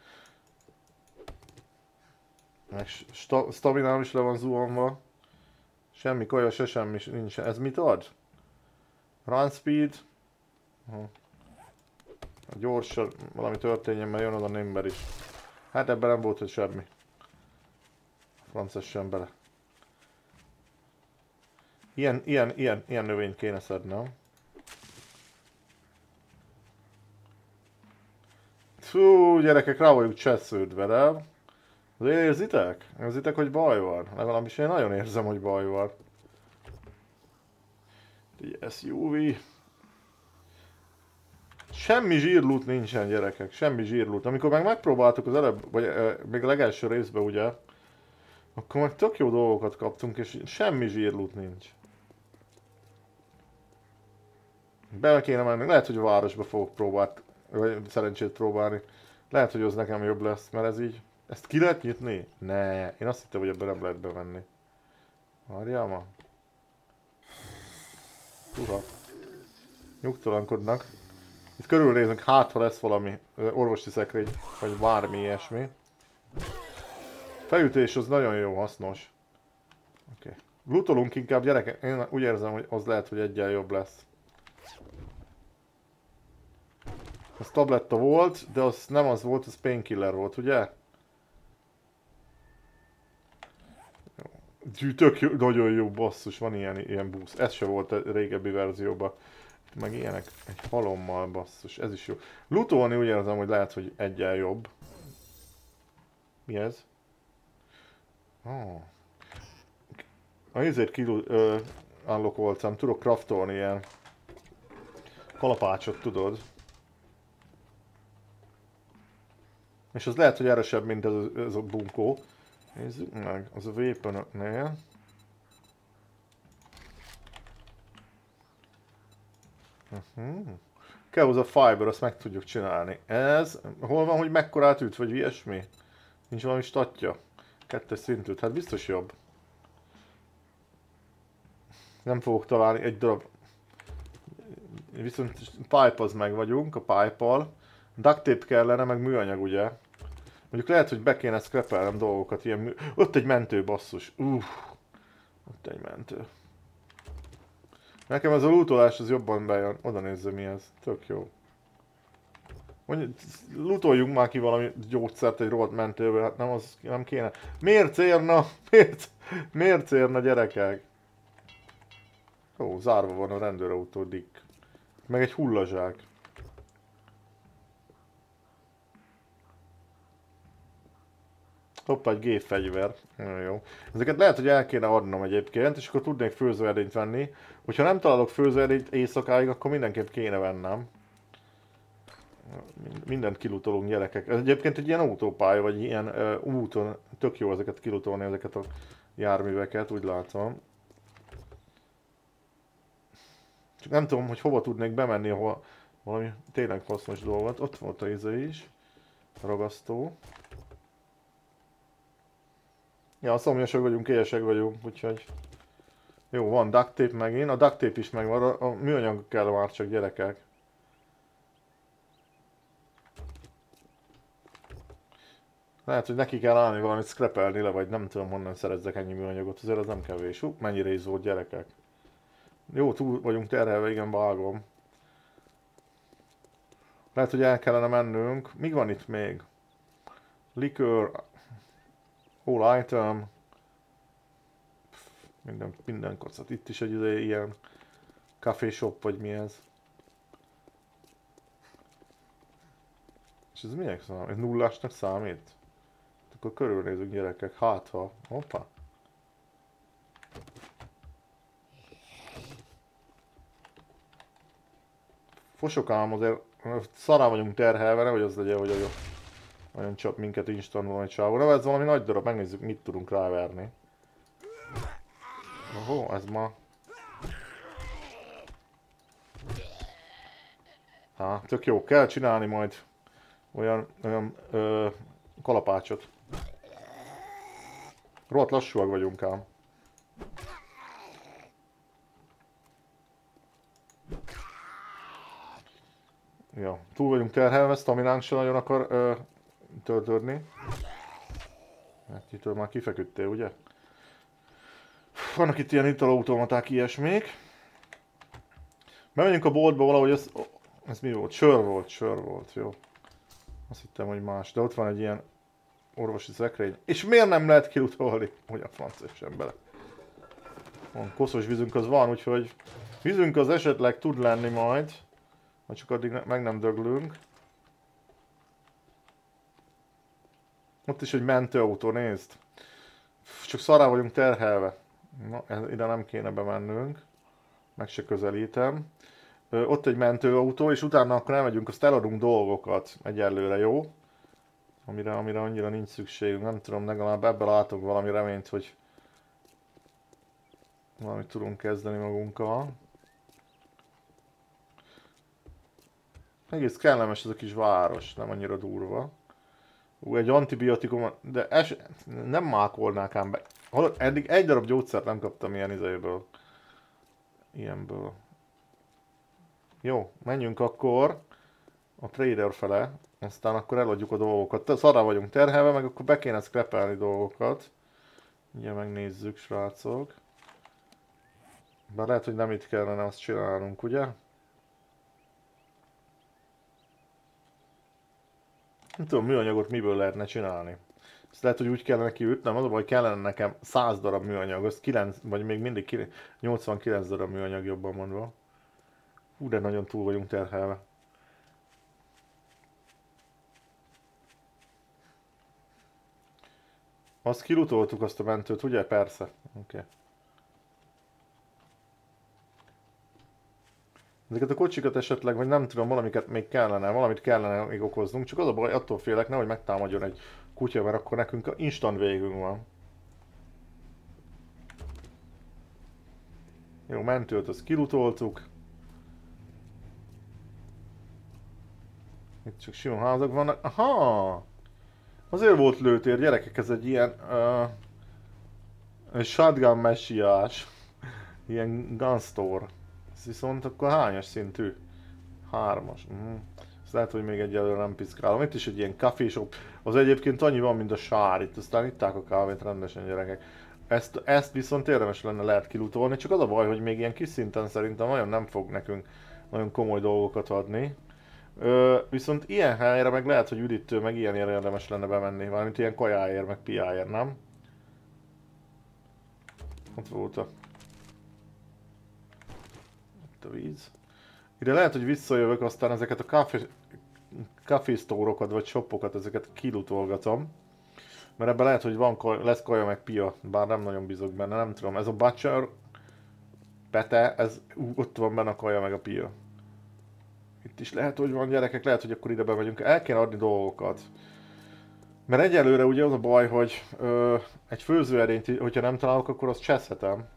Meg sta staminám is le van zuhanva. Semmi kaja, se semmi nincs. Ez mit ad? Run speed. Ha. Gyorsan valami történjen, mert jön oda Nimber is. Hát ebben nem volt, semmi. Frances sem bele. Ilyen, ilyen, ilyen, ilyen növényt kéne szednem. Fú, gyerekek, rá vagyunk csesződve, de... Azért érzitek? Érzitek, hogy baj van? Legalábbis én nagyon érzem, hogy baj van. SUV. Semmi zsírlút nincsen, gyerekek, semmi zsírlút. Amikor meg megpróbáltuk az előbb, vagy e, még a legelső részben ugye, akkor meg tök jó dolgokat kaptunk, és semmi zsírlút nincs. Be kéne menni, lehet, hogy a városba fogok próbálni, vagy szerencsét próbálni. Lehet, hogy az nekem jobb lesz, mert ez így... Ezt ki lehet nyitni? Ne, én azt hittem, hogy ebben nem lehet bevenni. Várjál ma? Uha. Nyugtalankodnak. Itt körülnézünk, hát ha lesz valami orvosi szekrény, vagy bármi ilyesmi. Felütés az nagyon jó, hasznos. Oké. Okay. Lutolunk inkább, gyerekek, én úgy érzem, hogy az lehet, hogy egyen jobb lesz. Az tabletta volt, de az nem az volt, az painkiller volt, ugye? Tök jó, nagyon jó basszus, van ilyen, ilyen busz. Ez se volt a régebbi verzióban. Meg ilyenek egy halommal basszus, ez is jó. Lutolni úgy érzem, hogy lehet, hogy egyen jobb. Mi ez? Oh. A ezért kiló voltam, tudok craftolni ilyen kalapácsot, tudod? És az lehet, hogy erősebb, mint ez a, ez a bunkó. Nézzük meg, az a weapon-nél. Uh-huh. Kell hozzá fiber, azt meg tudjuk csinálni. Ez, hol van, hogy mekkorát üt, vagy ilyesmi? Nincs valami statja? Kettes szintűt, hát biztos jobb. Nem fogok találni egy darab. Viszont pipe az meg vagyunk, a pipe-al. Duct tape kellene, meg műanyag ugye. Mondjuk lehet, hogy be kéne scrapelnem dolgokat, ilyen mű... Ott egy mentő basszus. Uff. Ott egy mentő. Nekem ez a lootolás az jobban bejön. Oda nézzem mi ez. Tök jó. Mondjuk, lootoljunk már ki valami gyógyszert egy rohadt mentőbe, hát nem az nem kéne. Miért cérna? Miért, miért cérna gyerekek? Ó, zárva van a rendőrautó, Dick. Meg egy hullazsák. Hoppá, egy gépfegyver. Nagyon jó. Ezeket lehet, hogy el kéne adnom egyébként, és akkor tudnék főzőerdényt venni. Hogyha nem találok főzőerdényt éjszakáig, akkor mindenképp kéne vennem. Mindent kilutolunk gyerekek. Ez egyébként egy ilyen autópálya, vagy ilyen uh, úton. Tök jó ezeket kilutolni, ezeket a járműveket, úgy látom. Csak nem tudom, hogy hova tudnék bemenni, ahol valami tényleg hasznos dolgot. Ott volt a izé is. Ragasztó. Ja, szomjasak vagyunk, éjesek vagyunk, úgyhogy... Jó, van duct tape megint, a duct tape is megvan, a, a műanyag kell már csak gyerekek. Lehet, hogy neki kell állni valamit scrapelni le, vagy nem tudom honnan szerezzek ennyi műanyagot, azért az nem kevés. Hú, mennyire is volt gyerekek. Jó, túl vagyunk terhelve, igen, vágom. Lehet, hogy el kellene mennünk. Mi van itt még? Liquor, All item. Minden, minden kocat. Itt is egy izé ilyen café shop, vagy mi ez. És ez minek számít? Ez nullásnak számít? Akkor körülnézünk gyerekek, hát ha, hoppá. Fosok ám azért, szará vagyunk terhelve, nehogy az legyen, hogy a olyan csap minket instant valami csávóra. Ez valami nagy darab, megnézzük mit tudunk ráverni. Oho, ez ma... Há, tök jó, kell csinálni majd olyan, olyan ö, kalapácsot. Rohadt lassúak vagyunk ám. Ja, túl vagyunk terhelve, staminánk se nagyon akar ö, töltődni. Hát itt már kifeküdtél, ugye? Vannak itt ilyen italautomaták, ilyesmék. Bemegyünk a boltba valahogy, ez, ez mi volt? Sör volt, sör volt, jó. Azt hittem, hogy más, de ott van egy ilyen orvosi szekrény. És miért nem lehet kilutolni? Hogy a francia sem bele. Van koszos vízünk az van, úgyhogy vízünk az esetleg tud lenni majd. Ha csak addig ne, meg nem döglünk. Ott is egy mentőautó, nézd. Csak szará vagyunk terhelve. Na, ide nem kéne bemennünk. Meg se közelítem. Ott egy mentőautó, és utána akkor elmegyünk, azt eladunk dolgokat egyelőre, jó? Amire, amire annyira nincs szükségünk. Nem tudom, legalább ebben látok valami reményt, hogy valamit tudunk kezdeni magunkkal. Egész kellemes ez a kis város, nem annyira durva. Ú, egy antibiotikum, de es, nem mákolnák ám be. Hallod, eddig egy darab gyógyszert nem kaptam ilyen izéből. Ilyenből. Jó, menjünk akkor a trader fele, aztán akkor eladjuk a dolgokat. Szarra vagyunk terhelve, meg akkor be kéne scrapelni dolgokat. Ugye megnézzük, srácok. Bár lehet, hogy nem itt kellene azt csinálnunk, ugye? Nem tudom, műanyagot miből lehetne csinálni. Ezt lehet, hogy úgy kellene kiütnem, az a baj, kellene nekem 100 darab műanyag, az 9, vagy még mindig 89 darab műanyag jobban mondva. Hú, de nagyon túl vagyunk terhelve. Azt kilutoltuk azt a mentőt, ugye? Persze. Oké. Okay. Ezeket a kocsikat esetleg, vagy nem tudom, valamiket még kellene, valamit kellene még okoznunk, csak az a baj, attól félek, nehogy megtámadjon egy kutya, mert akkor nekünk instant végünk van. Jó, mentőt azt kilutoltuk. Itt csak sima házak vannak. Aha! Azért volt lőtér, gyerekek, ez egy ilyen... Uh, egy shotgun messiás. Ilyen gunstore. Viszont akkor hányas szintű? Hármas. Uh-huh. Ezt lehet, hogy még egyelőre nem piszkálom. Itt is egy ilyen shop. Az egyébként annyi van, mint a sár. Itt aztán itták a kávét rendesen gyerekek. Ezt, ezt viszont érdemes lenne lehet kilutolni, csak az a baj, hogy még ilyen kis szinten szerintem nagyon nem fog nekünk nagyon komoly dolgokat adni. Ö, viszont ilyen helyre meg lehet, hogy üdítő, meg ilyen érdemes lenne bemenni, valamint ilyen kajáért, meg piáért, nem? Ott volt a a víz. Ide lehet, hogy visszajövök, aztán ezeket a café store vagy shopokat, ezeket kilutolgatom. Mert ebben lehet, hogy van, lesz kaja meg pia, bár nem nagyon bízok benne, nem tudom. Ez a butcher, pete, ez ott van benne a kaja meg a pia. Itt is lehet, hogy van gyerekek, lehet, hogy akkor ide bemegyünk. El kell adni dolgokat. Mert egyelőre ugye az a baj, hogy ö, egy főzőerényt, hogyha nem találok, akkor azt cseszhetem.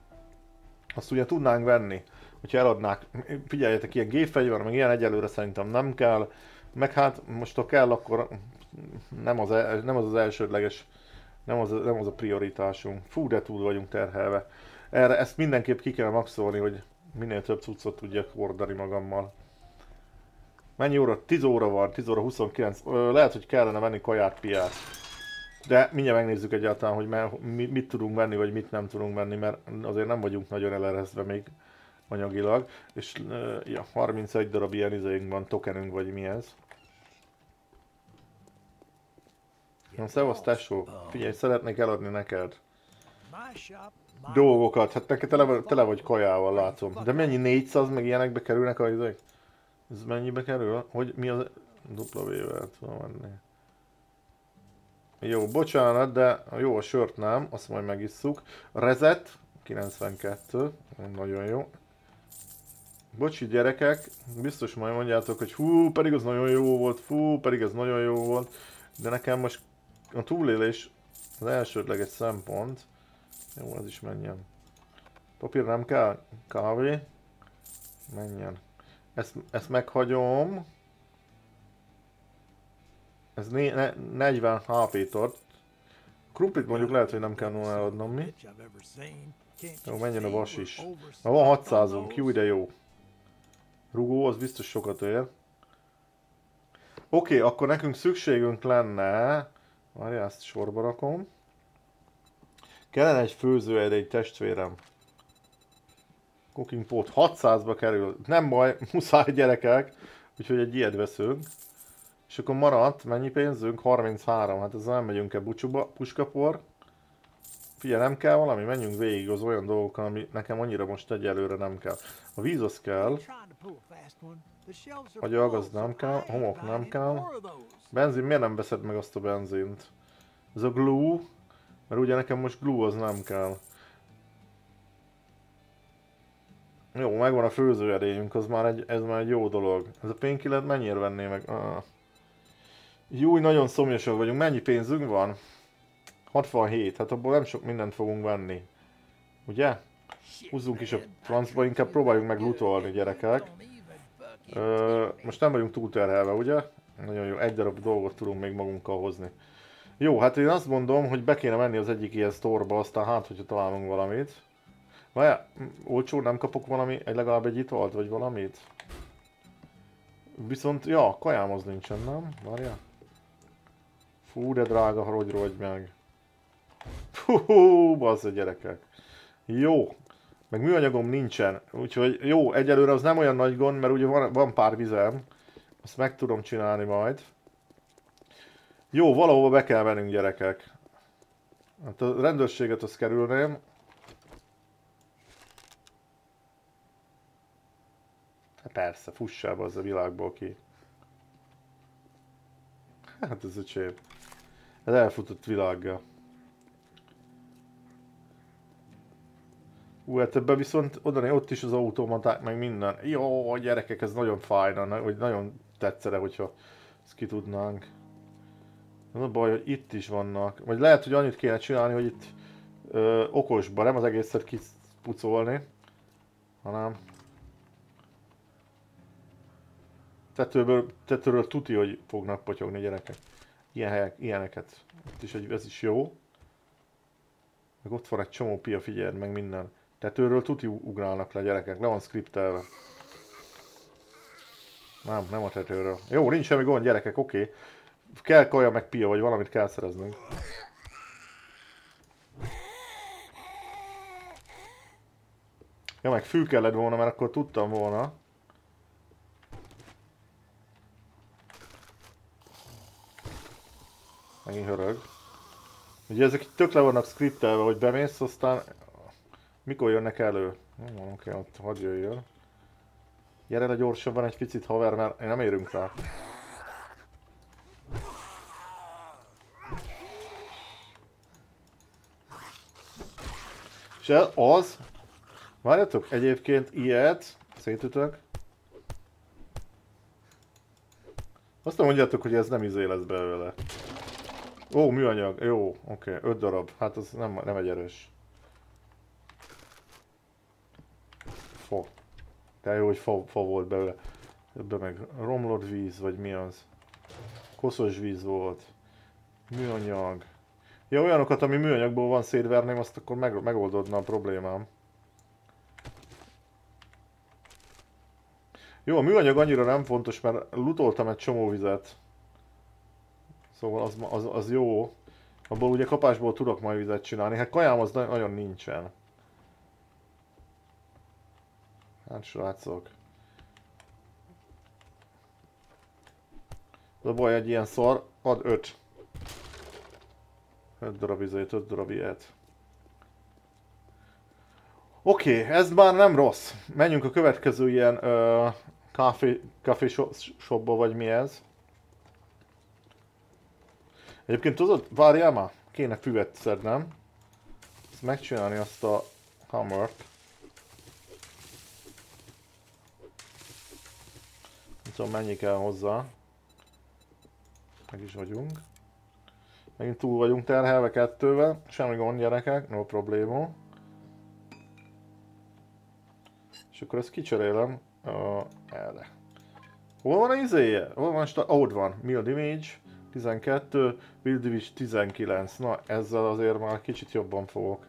Azt ugye tudnánk venni hogyha eladnák, figyeljetek, ilyen gépfegyver, meg ilyen egyelőre szerintem nem kell, meg hát most ha kell, akkor nem az, el, nem az, az elsődleges, nem az, nem az a prioritásunk. Fú, de túl vagyunk terhelve. Erre ezt mindenképp ki kell maxolni, hogy minél több cuccot tudjak hordani magammal. Mennyi óra? 10 óra van, 10 óra 29. Ö, lehet, hogy kellene venni kaját, piát. De mindjárt megnézzük egyáltalán, hogy mit, mit tudunk venni, vagy mit nem tudunk venni, mert azért nem vagyunk nagyon eleresztve még anyagilag, és ja, 31 darab ilyen izéink van, tokenünk vagy mi ez. Na, szevasz tesó, figyelj, szeretnék eladni neked dolgokat, hát neked tele, tele vagy kajával látom. De mennyi 400 meg ilyenekbe kerülnek a izék? Ez mennyibe kerül? Hogy mi az dupla V-vel tudom menni? Jó, bocsánat, de jó a sört nem, azt majd megisszuk. Rezet, 92, nagyon jó. Bocsi gyerekek, biztos majd mondjátok, hogy hú, pedig az nagyon jó volt, fú, pedig ez nagyon jó volt. De nekem most a túlélés az elsődleges szempont. Jó, az is menjen. Papír nem kell, kávé. Menjen. Ezt, ezt meghagyom. Ez né, ne, 40 HP tart. Krumplit mondjuk lehet, hogy nem kell volna eladnom mi. Jó, menjen a vas is. Na van 600 unk jó ide jó. Rugó, az biztos sokat ér. Oké, akkor nekünk szükségünk lenne... Várjál, ezt sorba rakom. Kellene egy főző egy testvérem. Cooking pot 600-ba kerül. Nem baj, muszáj gyerekek. Úgyhogy egy ilyet veszünk. És akkor maradt, mennyi pénzünk? 33. Hát ezzel nem megyünk-e bucsuba, puskapor. Figyelj, nem kell valami? Menjünk végig az olyan dolgokon, ami nekem annyira most egyelőre nem kell. A víz az kell. Agyag az nem kell, homok nem kell. Benzin, miért nem veszed meg azt a benzint? Ez a glue, mert ugye nekem most glue az nem kell. Jó, megvan a főzőerényünk, az már egy, ez már egy jó dolog. Ez a painkiller mennyire venné meg? Ah. Jó, nagyon szomjasak vagyunk. Mennyi pénzünk van? 67, hát abból nem sok mindent fogunk venni. Ugye? Húzzunk is a francba, inkább próbáljunk meg lootolni gyerekek. Ö, most nem vagyunk túlterhelve, ugye? Nagyon jó, egy darab dolgot tudunk még magunkkal hozni. Jó, hát én azt mondom, hogy be kéne menni az egyik ilyen sztorba, aztán hát, hogyha találunk valamit. Várjál, olcsó nem kapok valami, egy legalább egy italt, vagy valamit? Viszont, ja, kajám az nincsen, nem? Várjál. Fú, de drága, hogy rogy meg. Fú, bazd a gyerekek. Jó. Meg műanyagom nincsen, úgyhogy jó, egyelőre az nem olyan nagy gond, mert ugye van, van pár vizem. Azt meg tudom csinálni majd. Jó, valahova be kell mennünk gyerekek. Hát a rendőrséget azt kerülném. Hát persze, fussál az a világból ki. Hát ez a csép. Ez elfutott világgal. Ú, hát ebben viszont oda, ott is az automaták, meg minden. Jó, a gyerekek, ez nagyon fájna, hogy nagyon tetszene, hogyha ezt ki tudnánk. Az a baj, hogy itt is vannak. Vagy lehet, hogy annyit kéne csinálni, hogy itt ö, okosba, nem az egészet kipucolni, hanem tetőből, tetőről tuti, hogy fognak potyogni gyerekek. Ilyen helyek, ilyeneket. Itt is ez is jó. Meg ott van egy csomó pia, figyeld meg minden. Tetőről tuti ugrálnak le gyerekek, le van skriptelve. Nem, nem a tetőről. Jó, nincs semmi gond gyerekek, oké. Okay. Kell kaja meg pia, vagy valamit kell szereznünk. Ja, meg fű kellett volna, mert akkor tudtam volna. Megint hörög. Ugye ezek tök le vannak skriptelve, hogy bemész, aztán mikor jönnek elő? Nem van, oké, ott hadd jöjjön. Gyere le gyorsabban egy picit haver, mert nem érünk rá. És az, várjatok, egyébként ilyet szétütök. Azt mondjátok, hogy ez nem izé lesz belőle. Ó, műanyag, jó, oké, okay, 5 darab, hát az nem, nem egy erős. Fa. De jó, hogy fa, fa volt belőle. Ebben meg romlott víz, vagy mi az? Koszos víz volt. Műanyag. Ja, olyanokat, ami műanyagból van szétverném, azt akkor meg, megoldódna a problémám. Jó, a műanyag annyira nem fontos, mert lutoltam egy csomó vizet. Szóval az, az, az jó. Abból ugye kapásból tudok majd vizet csinálni. Hát kajám az nagyon nincsen. Hát srácok. Baj, egy ilyen szar ad 5. 5 darab izét, 5 darab ilyet. Oké, okay, ez már nem rossz. Menjünk a következő ilyen uh, kávé, kávé shopba, vagy mi ez. Egyébként tudod, várjál már, kéne füvet szednem. Ezt megcsinálni azt a hammert. Tudom mennyi kell hozzá. Meg is vagyunk. Megint túl vagyunk terhelve kettővel. Semmi gond gyerekek, no probléma. És akkor ezt kicserélem. Uh, erre. Hol van a izéje? Hol van? Oh, ott van. Mi a damage? 12, Build Damage 19. Na, ezzel azért már kicsit jobban fogok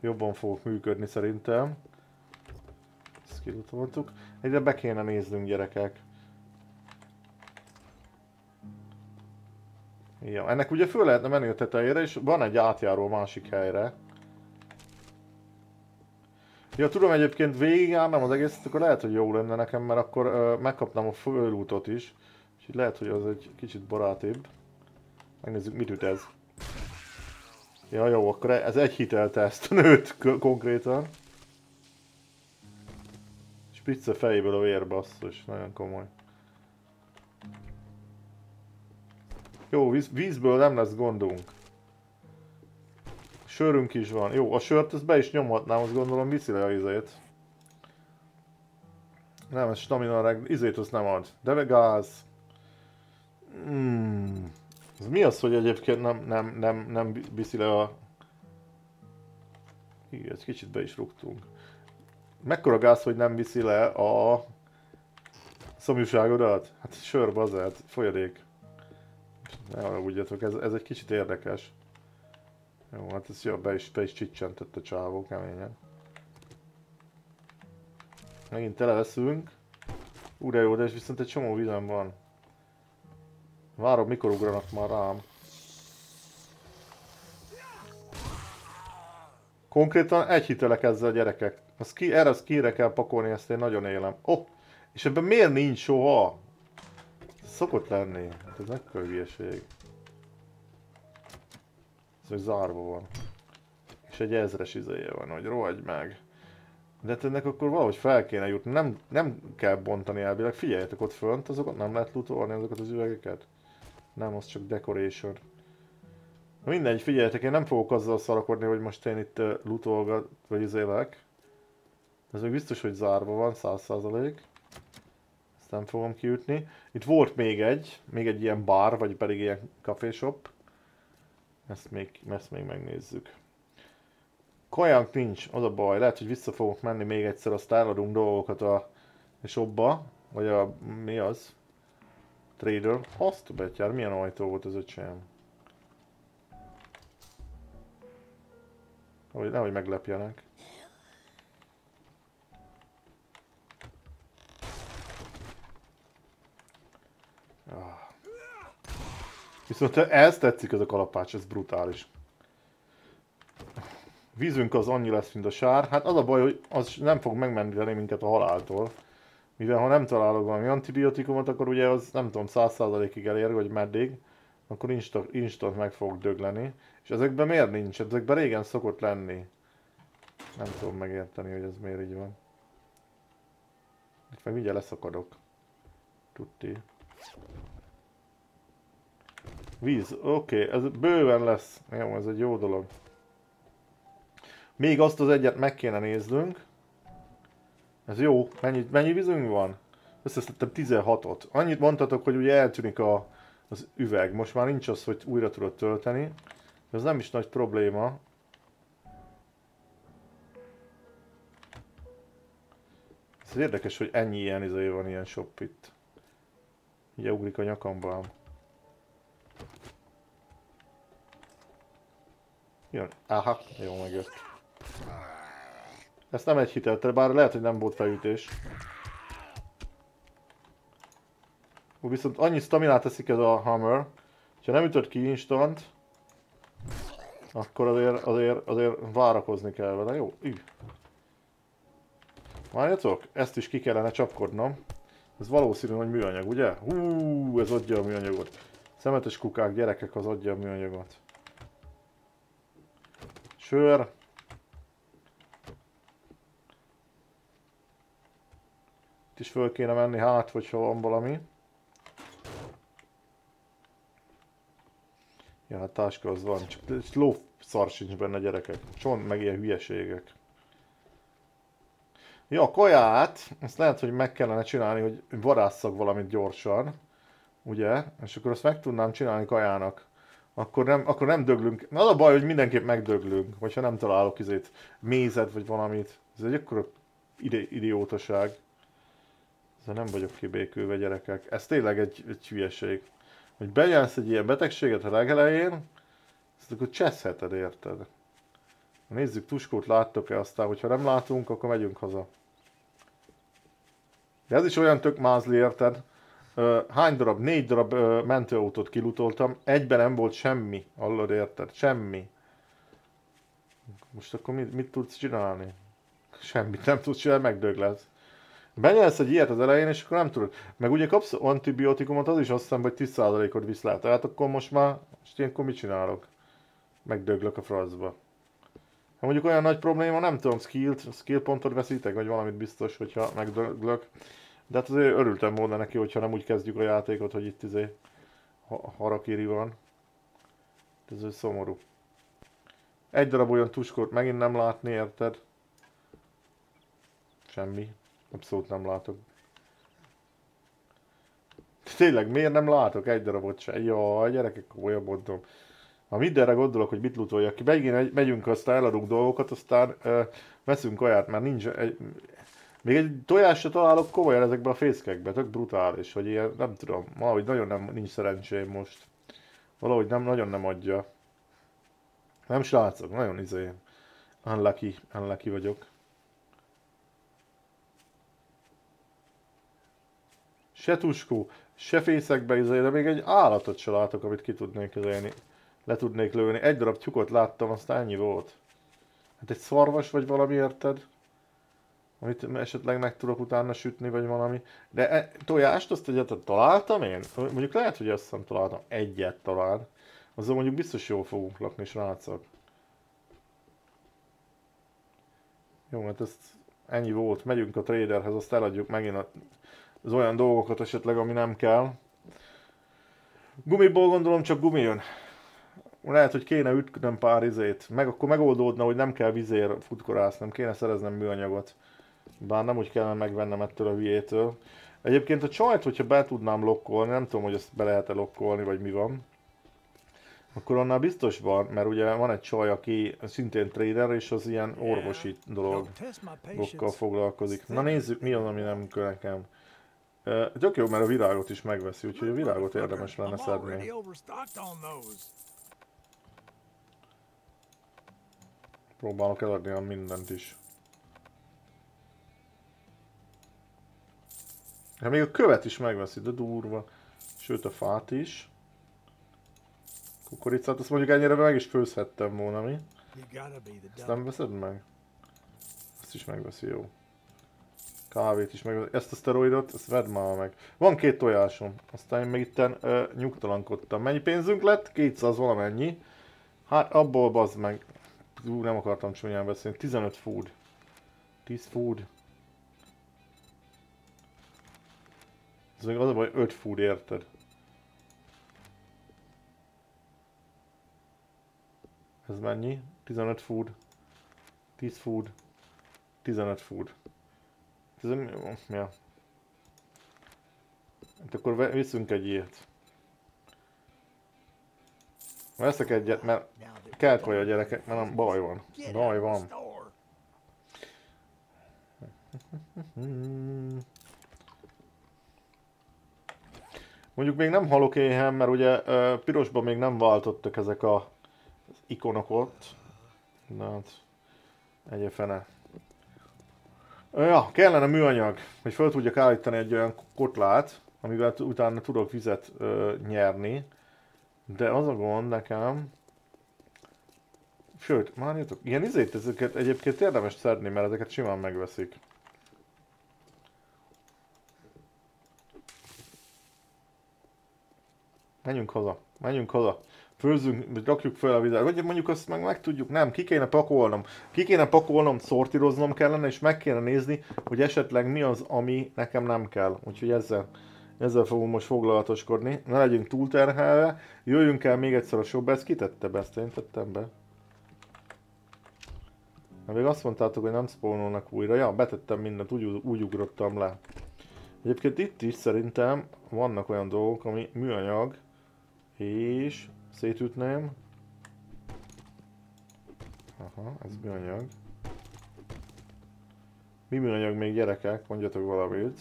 jobban fogok működni szerintem. Ezt kilutoltuk. Egyre be kéne néznünk gyerekek. Ja, ennek ugye föl lehetne menni a tetejére, és van egy átjáró másik helyre. Ja, tudom egyébként végigjárnám az egészet, akkor lehet, hogy jó lenne nekem, mert akkor uh, megkapnám a fölútot is. Úgyhogy lehet, hogy az egy kicsit barátibb. Megnézzük, mit üt ez. Ja, jó, akkor ez egy hitelte ezt a nőt konkrétan. Spitze fejéből a vér basszus, nagyon komoly. Jó, víz, vízből nem lesz gondunk. Sörünk is van. Jó, a sört ezt be is nyomhatnám, azt gondolom viszi le a izét. Nem, ez stamina reg... izét azt nem ad. De gáz. Hmm. Ez mi az, hogy egyébként nem, nem, nem, nem viszi le a... Igen, egy kicsit be is rúgtunk. Mekkora gáz, hogy nem viszi le a szomjúságodat? Hát sör, bazert, folyadék. Ne haragudjatok, ez, ez egy kicsit érdekes. Jó, hát ez jó, be is, be is csicsentett a csávó keményen. Megint tele leszünk. Ú, de jó, de viszont egy csomó vizem van. Várom, mikor ugranak már rám. Konkrétan egy hitelek ezzel a gyerekek. A ski, erre a skire kell pakolni, ezt én nagyon élem. Oh! És ebben miért nincs soha? Szokott lenni. Hát ez mekkora hülyeség. Ez hogy zárva van. És egy ezres izéje van, hogy rohagy meg. De hát ennek akkor valahogy fel kéne jutni. Nem, nem kell bontani elvileg. Figyeljetek ott fönt, azokat nem lehet lootolni, azokat az üvegeket. Nem, az csak decoration. Mindegy, figyeljetek, én nem fogok azzal szarakodni, hogy most én itt lootolgat, vagy izélek. Ez még biztos, hogy zárva van, 100%. Ezt nem fogom kiütni. Itt volt még egy, még egy ilyen bar, vagy pedig ilyen café shop. Ezt még, ezt még megnézzük. Kajánk nincs, az a baj. Lehet, hogy vissza fogok menni még egyszer, azt eladunk dolgokat a shopba. Vagy a, mi az? Trader. Azt betyár, milyen ajtó volt az öcsém? Hogy nehogy meglepjenek. Ah. Viszont ez tetszik ez a kalapács, ez brutális. Vízünk az annyi lesz, mint a sár. Hát az a baj, hogy az nem fog megmenteni minket a haláltól. Mivel ha nem találok valami antibiotikumot, akkor ugye az nem tudom, 100%-ig elér, hogy meddig. Akkor instant, instant meg fog dögleni. És ezekben miért nincs? Ezekben régen szokott lenni. Nem tudom megérteni, hogy ez miért így van. Itt meg ugye leszakadok. Tutti. Víz, oké, okay, ez bőven lesz. Jó, ez egy jó dolog. Még azt az egyet meg kéne néznünk. Ez jó. Mennyi, mennyi vízünk van? Összeszedtem 16-ot. Annyit mondtatok, hogy ugye eltűnik a, az üveg. Most már nincs az, hogy újra tudod tölteni. Ez nem is nagy probléma. Ez érdekes, hogy ennyi ilyen izé van, ilyen shop itt. Ugye ugrik a nyakamban. Jön. Aha, jó megjött. Ezt nem egy hitelte, bár lehet, hogy nem volt felütés. Ó, viszont annyi staminát teszik ez a hammer, ha nem ütött ki instant, akkor azért, azért, azért várakozni kell vele, jó? Üh. Várjatok, ezt is ki kellene csapkodnom. Ez valószínű, hogy műanyag, ugye? Hú, ez adja a műanyagot. Szemetes kukák, gyerekek, az adja a műanyagot. Sör. Itt is föl kéne menni, hát, hogyha van valami. Ja, hát táska az van, csak ló szar sincs benne gyerekek. Csont meg ilyen hülyeségek. Ja, a kaját, azt lehet, hogy meg kellene csinálni, hogy varásszak valamit gyorsan, ugye? És akkor azt meg tudnám csinálni kajának. Akkor nem, akkor nem döglünk. Na, az a baj, hogy mindenképp megdöglünk, hogyha nem találok izét, mézet vagy valamit. Ez egy akkora ide, idiótaság. Ezzel nem vagyok kibékülve gyerekek. Ez tényleg egy, egy hülyeség. Hogy bejelsz egy ilyen betegséget a legelején, ezt akkor cseszheted, érted? Nézzük, tuskót láttok-e aztán, hogyha nem látunk, akkor megyünk haza. De ez is olyan tök mázli, érted? Hány darab, négy darab mentőautót kilutoltam, egyben nem volt semmi, hallod, érted? Semmi. Most akkor mit, mit tudsz csinálni? Semmit nem tudsz csinálni, megdög lesz. Benyelsz egy ilyet az elején, és akkor nem tudod. Meg ugye kapsz antibiotikumot, az is azt hiszem, hogy 10%-ot visz le. Tehát akkor most már, most én akkor mit csinálok? Megdöglök a francba. Ha mondjuk olyan nagy probléma, nem tudom, skill, skill pontot veszítek, vagy valamit biztos, hogyha megdöglök. De hát azért örültem volna neki, hogyha nem úgy kezdjük a játékot, hogy itt izé harakiri van. Ez szomorú. Egy darab olyan tuskot megint nem látni, érted? Semmi. Abszolút nem látok. Tényleg, miért nem látok egy darabot se? Jaj, gyerekek, komolyan mondom. Ha mindenre gondolok, hogy mit lutoljak ki, megint megyünk, aztán eladunk dolgokat, aztán ö, veszünk olyat, mert nincs, még egy tojást se találok komolyan ezekben a fészkekben, tök brutális, hogy ilyen, nem tudom, valahogy nagyon nem, nincs szerencsém most. Valahogy nem, nagyon nem adja. Nem srácok, nagyon izé, unlucky, unlucky vagyok. Se tuskó, se fészekbe izé, de még egy állatot se látok, amit ki tudnék izélni. Le tudnék lőni. Egy darab tyukot láttam, aztán ennyi volt. Hát egy szarvas vagy valami, érted? Amit esetleg meg tudok utána sütni, vagy valami. De e, tojást azt egyet találtam én? Mondjuk lehet, hogy azt nem találtam egyet talán. Azzal mondjuk biztos jól fogunk lakni, srácok. Jó, mert ezt ennyi volt. Megyünk a traderhez, azt eladjuk megint az olyan dolgokat esetleg, ami nem kell. Gumiból gondolom csak gumi jön. Lehet, hogy kéne ütkönöm pár izét, meg akkor megoldódna, hogy nem kell vizér futkorásznom, kéne szereznem műanyagot. Bár nem úgy kellene megvennem ettől a hülyétől. Egyébként a csajt, hogyha be tudnám lokkolni, nem tudom, hogy ezt be lehet-e lokkolni, vagy mi van. Akkor annál biztos van, mert ugye van egy csaj, aki szintén trader, és az ilyen orvosi dologokkal foglalkozik. Na nézzük, mi az, ami nem kell nekem. Tök jó, mert a virágot is megveszi, úgyhogy a virágot érdemes lenne szedni. Próbálok eladni a mindent is. Hát még a követ is megveszi, de durva. Sőt a fát is. Kukoricát, azt mondjuk ennyire meg is főzhettem volna, mi? Ezt nem veszed meg? Ezt is megveszi, jó. Kávét is megveszi. Ezt a szteroidot, ezt vedd már meg. Van két tojásom. Aztán én meg itten ö, nyugtalankodtam. Mennyi pénzünk lett? 200 valamennyi. Hát abból bazd meg. Ú, nem akartam csúnyán beszélni. 15 food. 10 food. Ez még az a baj, 5 food, érted? Ez mennyi? 15 food. 10 food. 15 food. Ez ja. Hát akkor viszünk egy ilyet. Veszek egyet, mert kell a gyerekek, mert nem baj van. Baj van. Mondjuk még nem halok éhen, mert ugye pirosban még nem váltottak ezek a ikonok ott. Na hát, egy fene. Ja, kellene műanyag, hogy fel tudjak állítani egy olyan kotlát, amivel utána tudok vizet ö, nyerni. De az a gond nekem... Sőt, már jöttök, ilyen izét ezeket egyébként érdemes szedni, mert ezeket simán megveszik. Menjünk haza, menjünk haza. Főzzünk, rakjuk fel a vizet. Vagy mondjuk azt meg, meg tudjuk, nem, ki kéne pakolnom. Ki kéne pakolnom, szortíroznom kellene, és meg kéne nézni, hogy esetleg mi az, ami nekem nem kell. Úgyhogy ezzel, ezzel fogunk most foglalatoskodni. Ne legyünk túlterhelve. Jöjjünk el még egyszer a shopba. Ezt kitette be, ezt én tettem be. Még azt mondtátok, hogy nem spawnolnak újra. Ja, betettem mindent, úgy, úgy ugrottam le. Egyébként itt is szerintem vannak olyan dolgok, ami műanyag, és szétütném. Aha, ez műanyag. Mi műanyag még gyerekek? Mondjatok valamit.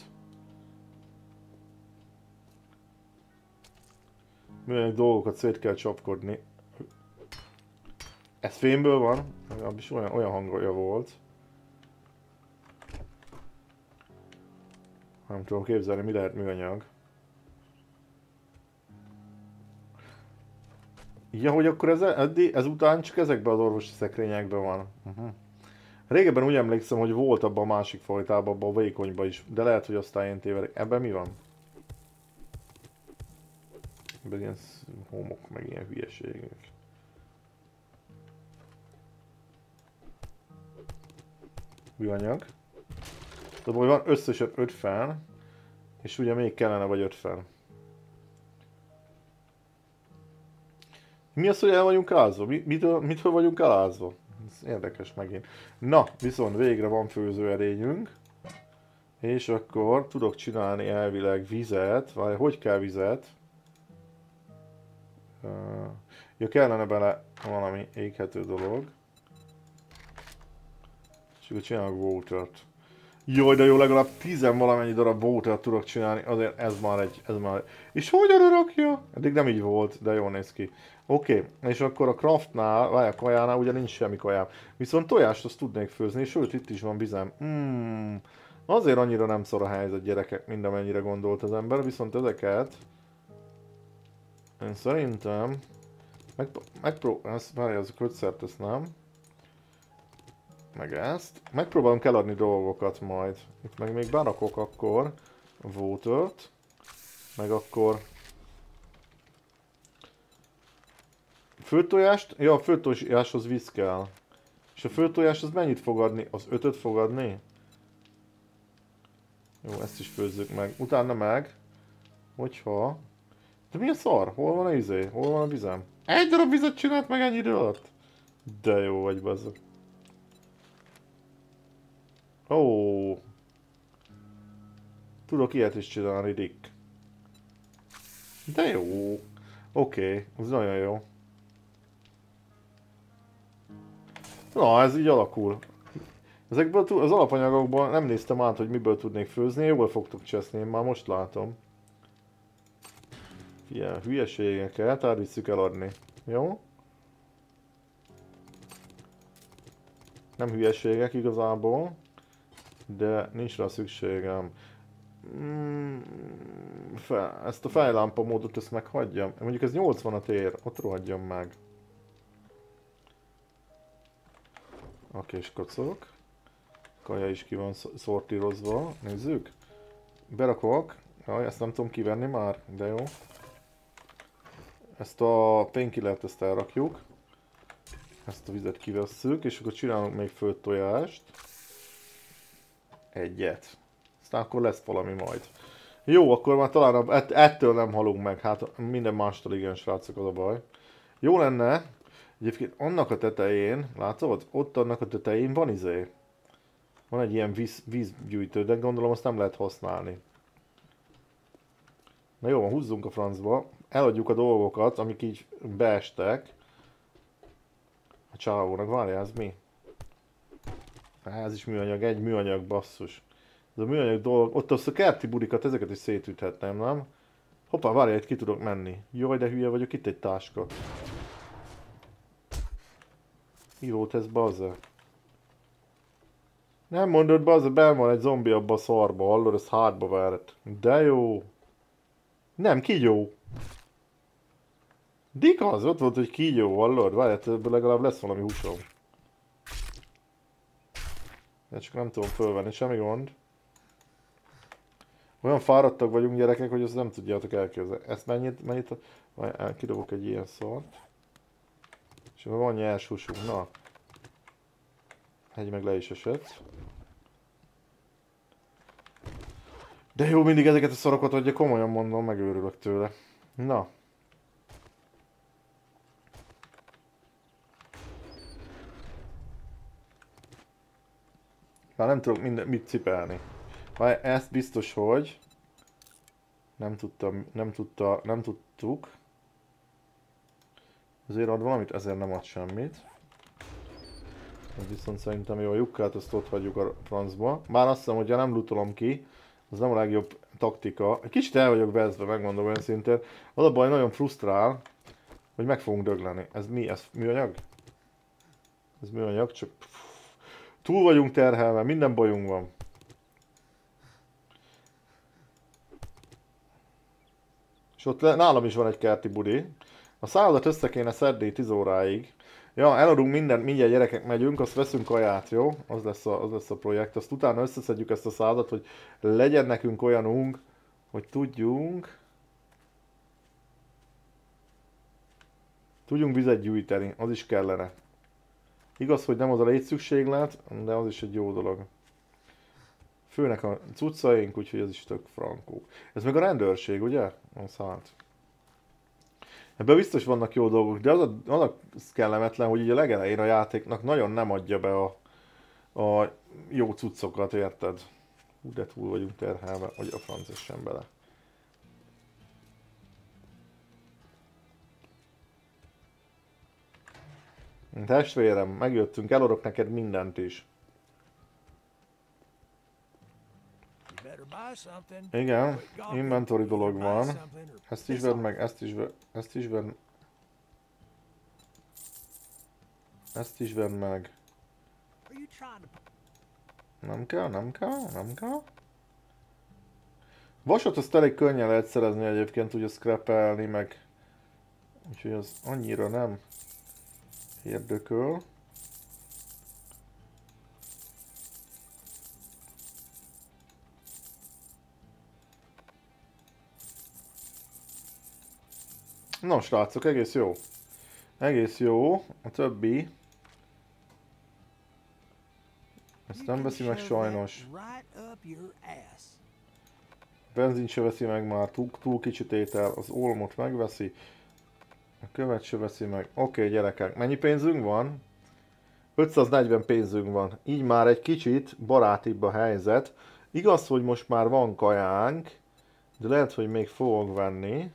Műanyag dolgokat szét kell csapkodni. Ez fémből van, legalábbis olyan, olyan hangolja volt. Nem tudom képzelni, mi lehet műanyag. Ja, hogy akkor ez, eddig, ezután csak ezekben az orvosi szekrényekben van. Uh-huh. Régebben úgy emlékszem, hogy volt abban a másik fajtában, abban a vékonyban is, de lehet, hogy aztán én tévedek. Ebben mi van? Ebben ilyen homok, meg ilyen hülyeségek. Műanyag. Tehát van összesen 5 fel, és ugye még kellene vagy 5 Mi az, hogy el vagyunk alázva? Mi, mitől, mitől vagyunk alázva? Ez érdekes megint. Na, viszont végre van főzőerényünk. És akkor tudok csinálni elvileg vizet, vagy hogy kell vizet? Ja, kellene bele valami éghető dolog. És akkor csinálok water-t. Jaj, de jó, legalább tizen valamennyi darab water tudok csinálni, azért ez már egy, ez már. És hogyan rakja? Eddig nem így volt, de jól néz ki. Oké, okay. és akkor a craftnál, vagy a kajánál ugye nincs semmi kajám. Viszont tojást azt tudnék főzni, sőt itt is van vizem. Mm, azért annyira nem szor a helyzet gyerekek, mint amennyire gondolt az ember, viszont ezeket én szerintem megpróbálom, ezt, várj, az a kötszert, ezt nem meg ezt. Megpróbálunk eladni dolgokat majd. Itt meg még berakok akkor vótört, meg akkor főtojást, ja a főtojáshoz víz kell. És a főtojás az mennyit fog adni? Az ötöt fog adni? Jó, ezt is főzzük meg. Utána meg, hogyha... De mi a szar? Hol van a izé? Hol van a vizem? Egy darab vizet csinált meg ennyi idő alatt? De jó vagy, bazzak. Ó. Tudok ilyet is csinálni, Dick. De jó. Oké, okay, ez nagyon jó. Na, ez így alakul. Ezekből az alapanyagokból nem néztem át, hogy miből tudnék főzni, jól fogtok cseszni, én már most látom. Ilyen hülyeségeket elvisszük eladni. Jó? Nem hülyeségek igazából de nincs rá szükségem. Mm, fel, ezt a fejlámpa módot ezt meghagyjam. Mondjuk ez 80-at ér, ott rohadjam meg. Oké, és kocok. Kaja is ki van szortírozva. Nézzük. Berakok. Jaj, ezt nem tudom kivenni már, de jó. Ezt a painkillert ezt elrakjuk. Ezt a vizet kivesszük, és akkor csinálunk még föld tojást. Egyet. Aztán akkor lesz valami majd. Jó, akkor már talán ett, ettől nem halunk meg. Hát minden mástól igen, srácok, az a baj. Jó lenne, egyébként annak a tetején, látod? Ott annak a tetején van izé. Van egy ilyen víz, vízgyűjtő, de gondolom azt nem lehet használni. Na jó, húzzunk a francba. Eladjuk a dolgokat, amik így beestek. A csávónak, várjál, ez mi? Ez is műanyag, egy műanyag basszus. Ez a műanyag dolog, ott azt a kerti budikat, ezeket is szétüthetnem, nem? Hoppá, várj, egy ki tudok menni. Jaj, de hülye vagyok, itt egy táska. Volt ez, bazza? Nem mondod, bazza, ben van egy zombi abba a szarba, hallod, ez hátba várt. De jó. Nem, kígyó. Dik az, ott volt, hogy kígyó, hallod? Várj, hát ebből legalább lesz valami húsom. De csak nem tudom fölvenni, semmi gond. Olyan fáradtak vagyunk gyerekek, hogy azt nem tudjátok elképzelni. Ezt mennyit, mennyit, majd kidobok egy ilyen szort. És akkor van nyers húsunk, na. Egy meg le is esett. De jó, mindig ezeket a szarokat adja, komolyan mondom, megőrülök tőle. Na. Már nem tudok minden, mit cipelni. Már ezt biztos, hogy nem tudtam, nem tudta, nem tudtuk. Azért ad valamit, ezért nem ad semmit. Ez viszont szerintem jó, a lyukkát azt ott hagyjuk a francba. Bár azt hiszem, hogy ha nem lootolom ki, az nem a legjobb taktika. Kicsit el vagyok vezve, megmondom olyan szintén. Az a baj, nagyon frusztrál, hogy meg fogunk dögleni. Ez mi? Ez műanyag? Ez műanyag, csak túl vagyunk terhelve, minden bajunk van. És ott nálam is van egy kerti budi. A szállat össze kéne szedni 10 óráig. Ja, eladunk mindent, mindjárt gyerekek megyünk, azt veszünk kaját, jó? Az lesz a, az lesz a projekt. Azt utána összeszedjük ezt a százat, hogy legyen nekünk olyanunk, hogy tudjunk... Tudjunk vizet gyűjteni, az is kellene. Igaz, hogy nem az a létszükséglet, de az is egy jó dolog. Főnek a cuccaink, úgyhogy ez is tök frankó. Ez meg a rendőrség, ugye? Az hát. Ebben biztos vannak jó dolgok, de az a, az a kellemetlen, hogy így a legelején a játéknak nagyon nem adja be a, a jó cuccokat, érted? Hú, de túl vagyunk terhelve, hogy a francia sem bele. Testvérem, megjöttünk, elorok neked mindent is. Igen, inventory dolog van. Ezt is vedd meg, ezt is vedd, ezt is vedd. Ezt is vedd meg. Nem kell, nem kell, nem kell. Vasat azt elég könnyen lehet szerezni egyébként, ugye scrapelni, meg... Úgyhogy az annyira nem érdekel. Na srácok, egész jó. Egész jó. A többi... Ezt nem veszi meg sajnos. Benzin se veszi meg már, túl, túl kicsit étel, az olmot megveszi. A követ se veszi meg. Oké okay, gyerekek, mennyi pénzünk van? 540 pénzünk van. Így már egy kicsit barátibb a helyzet. Igaz, hogy most már van kajánk, de lehet, hogy még fogok venni.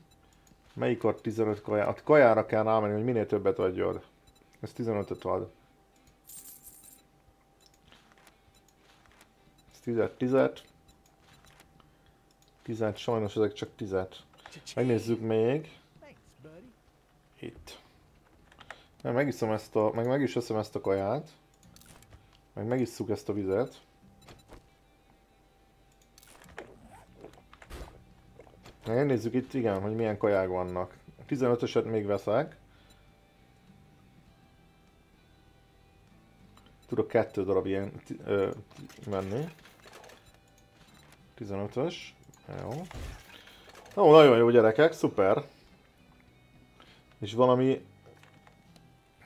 Melyik ad 15 kaját? A kajára kell rámenni, hogy minél többet adjad. Ez 15-öt ad. Ez 10 10 10 sajnos ezek csak 10 Megnézzük még. Itt. Nem, megiszom ezt a, meg meg is eszem ezt a kaját. Meg megisszuk ezt a vizet. Nézzük itt, igen, hogy milyen kaják vannak. 15-öset még veszek. Tudok kettő darab ilyen ö, menni. 15-ös. Jó. Ó, nagyon jó gyerekek, szuper. És valami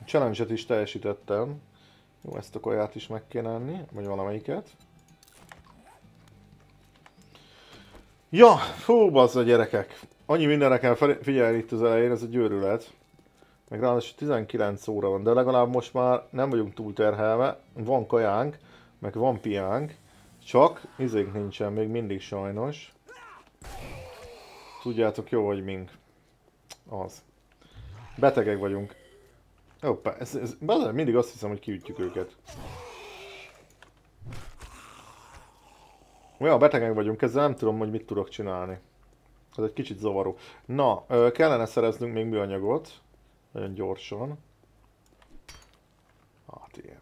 challenge is teljesítettem. Jó, ezt a kaját is meg kéne enni, vagy valamelyiket. Ja, fú, a gyerekek. Annyi mindenre kell figyelni itt az elején, ez a győrület. Meg ráadásul 19 óra van, de legalább most már nem vagyunk túl terhelve. Van kajánk, meg van piánk. Csak izénk nincsen még mindig sajnos. Tudjátok jó, hogy mink. Az. Betegek vagyunk. Hoppá, ez, ez, mindig azt hiszem, hogy kiütjük őket. Olyan betegek vagyunk, ezzel nem tudom, hogy mit tudok csinálni. Ez egy kicsit zavaró. Na, kellene szereznünk még műanyagot. Nagyon gyorsan. Hát ilyen.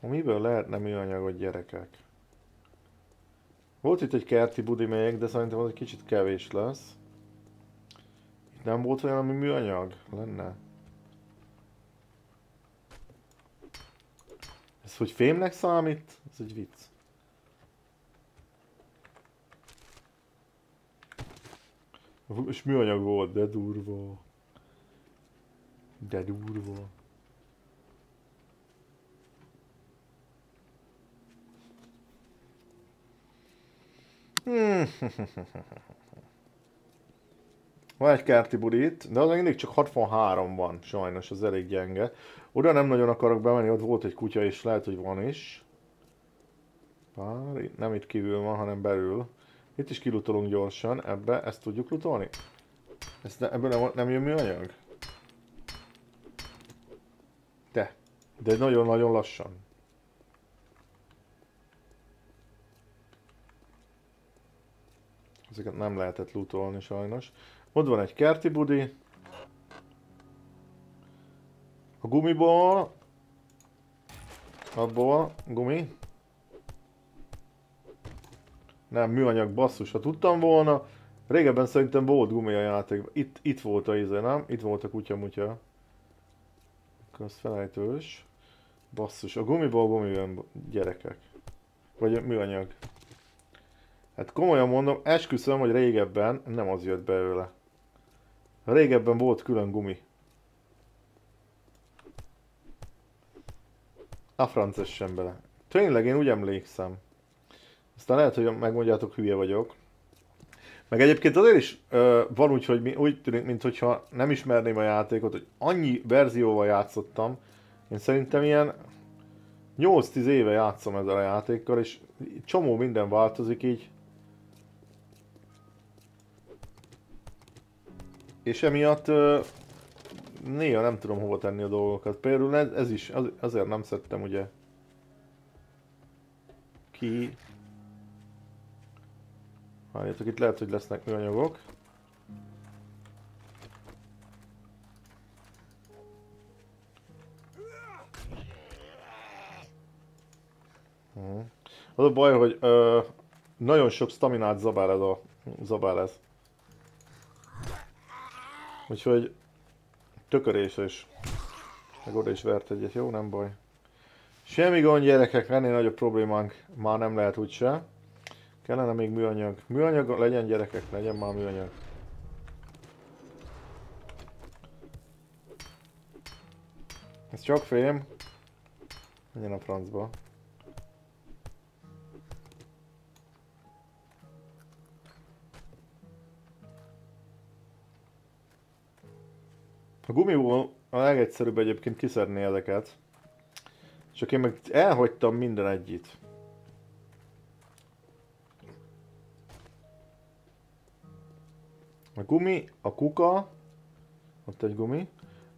Miből lehetne műanyagot, gyerekek? Volt itt egy kerti budi még, de szerintem az egy kicsit kevés lesz. Itt nem volt olyan, ami műanyag lenne? Hogy fémnek számít? Ez egy vicc. És műanyag volt, de durva. De durva. Van egy kerti burit, de az mindig csak 63 van, sajnos, az elég gyenge. Oda nem nagyon akarok bemenni, ott volt egy kutya és lehet, hogy van is. Bár nem itt kívül van, hanem belül. Itt is kilutolunk gyorsan, ebbe, ezt tudjuk lutolni? Ezt ne, ebből nem, nem jön műanyag? De, de nagyon-nagyon lassan. Ezeket nem lehetett lootolni sajnos. Ott van egy kerti budi. A gumiból... Abból gumi. Nem, műanyag basszus, ha tudtam volna. Régebben szerintem volt gumi a játék. Itt, itt volt a izé, nem? Itt volt a kutya-mutya. Akkor az felejtős. Basszus, a gumiból gumi jön, gyerekek. Vagy műanyag. Hát komolyan mondom, esküszöm, hogy régebben nem az jött belőle. Régebben volt külön gumi. A frances sem bele. Tényleg én úgy emlékszem. Aztán lehet, hogy megmondjátok, hülye vagyok. Meg egyébként azért is ö, van úgy, hogy mi, úgy tűnik, mintha nem ismerném a játékot, hogy annyi verzióval játszottam. Én szerintem ilyen 8-10 éve játszom ezzel a játékkal, és csomó minden változik így. És emiatt néha nem tudom hova tenni a dolgokat. Például ez, ez is, az, azért nem szedtem ugye ki Várjátok, itt lehet, hogy lesznek műanyagok. Hm. Az a baj, hogy ö, nagyon sok staminát zabál ez a zabál ez. Úgyhogy tököréses. Meg oda is vert egyet, jó? Nem baj. Semmi gond gyerekek, ennél nagyobb problémánk már nem lehet úgyse. Kellene még műanyag. Műanyag legyen gyerekek, legyen már műanyag. Ez csak fém. Menjen a francba. A gumiból a legegyszerűbb egyébként kiszedni ezeket. Csak én meg elhagytam minden egyit. A gumi, a kuka, ott egy gumi,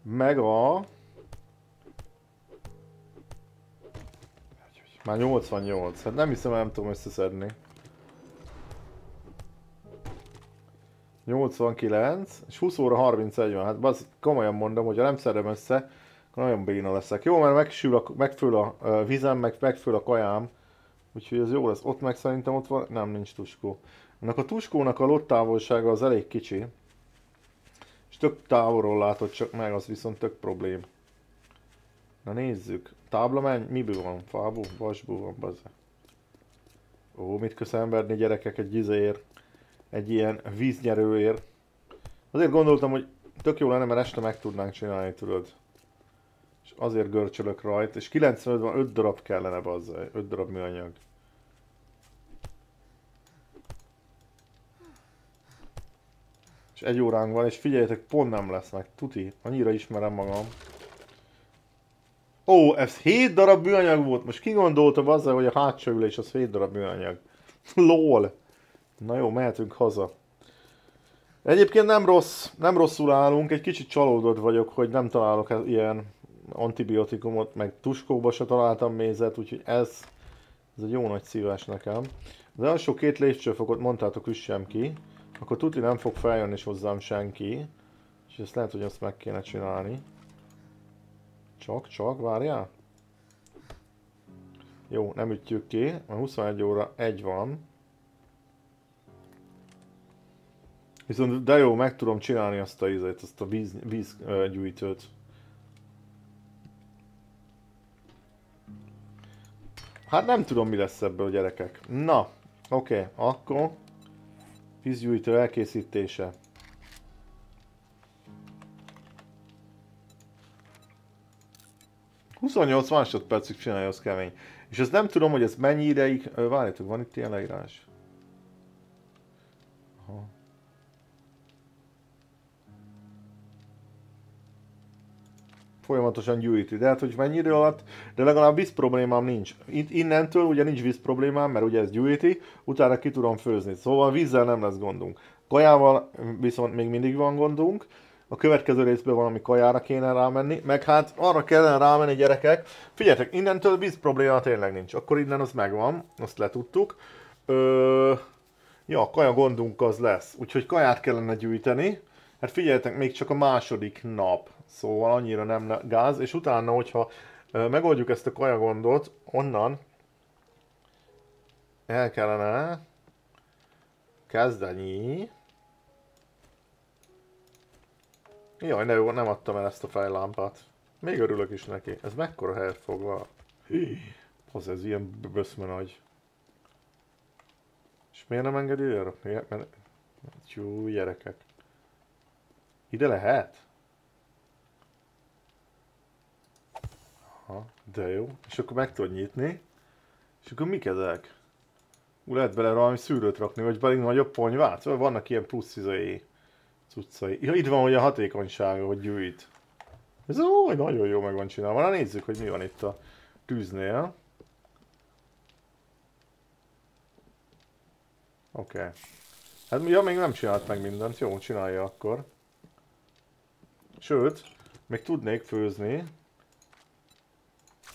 meg a... Már 88, hát nem hiszem, nem tudom összeszedni. 89, és 20 óra 31 van, hát az komolyan mondom, hogy ha nem szedem össze, akkor nagyon béna leszek. Jó, mert megsül a, megfől a vizem, meg megfől a kajám, úgyhogy ez jó lesz. Ott meg szerintem ott van, nem, nincs tuskó. Ennek a tuskónak a lottávolsága az elég kicsi. És tök távolról látod csak meg, az viszont tök problém. Na nézzük. Tábla menj, miből van? Fából? Vasból van, bazza. Ó, mit kösz emberni gyerekek egy gizér? Egy ilyen víznyerőért. Azért gondoltam, hogy tök jó lenne, mert este meg tudnánk csinálni, tudod. És azért görcsölök rajta, és 95 van, 5 darab kellene, bazza, 5 darab műanyag. És egy óránk van, és figyeljetek, pont nem lesz meg. Tuti, annyira ismerem magam. Ó, ez 7 darab műanyag volt. Most ki gondolta azzal, hogy a hátsó ülés az 7 darab műanyag. LOL. Na jó, mehetünk haza. Egyébként nem rossz, nem rosszul állunk, egy kicsit csalódott vagyok, hogy nem találok ilyen antibiotikumot, meg tuskóba se találtam mézet, úgyhogy ez, ez egy jó nagy szívás nekem. Az első két lépcsőfokot mondtátok üssem ki akkor tuti nem fog feljönni és hozzám senki. És ezt lehet, hogy azt meg kéne csinálni. Csak, csak, várjál. Jó, nem ütjük ki, mert 21 óra egy van. Viszont de jó, meg tudom csinálni azt a ízét, azt a víz, vízgyújtőt. Hát nem tudom mi lesz ebből gyerekek. Na, oké, okay, akkor Vízgyújtó elkészítése. Huszonnyolc másodpercig csinálja, az kemény. És azt nem tudom, hogy ez mennyi ideig... Várjátok, van itt ilyen leírás? Folyamatosan gyűjti. De hát, hogy mennyi idő alatt, de legalább víz problémám nincs. Itt, innentől ugye nincs víz problémám, mert ugye ez gyűjti, utána ki tudom főzni. Szóval vízzel nem lesz gondunk. Kajával viszont még mindig van gondunk. A következő részben valami kajára kéne rámenni, meg hát arra kellene rámenni gyerekek. Figyeljetek, innentől víz probléma tényleg nincs. Akkor innen az megvan, azt letudtuk. Ö, ja, kaja gondunk az lesz. Úgyhogy kaját kellene gyűjteni. Hát figyeljetek, még csak a második nap. Szóval annyira nem gáz. És utána, hogyha megoldjuk ezt a kaja gondot, onnan el kellene kezdeni. Jaj, ne, jó, nem adtam el ezt a fejlámpát. Még örülök is neki. Ez mekkora helyet foglal? Az ez ilyen böszme nagy. És miért nem engedi ide Mert... Jó, gyerekek. Ide lehet? Aha, de jó. És akkor meg tudod nyitni. És akkor mik ezek? Ú, lehet bele valami szűrőt rakni, vagy pedig nagyobb ponyvát? Szóval vannak ilyen plusz izai cuccai. Ja, itt van hogy a hatékonysága, hogy gyűjt. Ez ó, nagyon jó meg van csinálva. Na nézzük, hogy mi van itt a tűznél. Oké. Okay. Hát ja, még nem csinált meg mindent, jó, csinálja akkor. Sőt, még tudnék főzni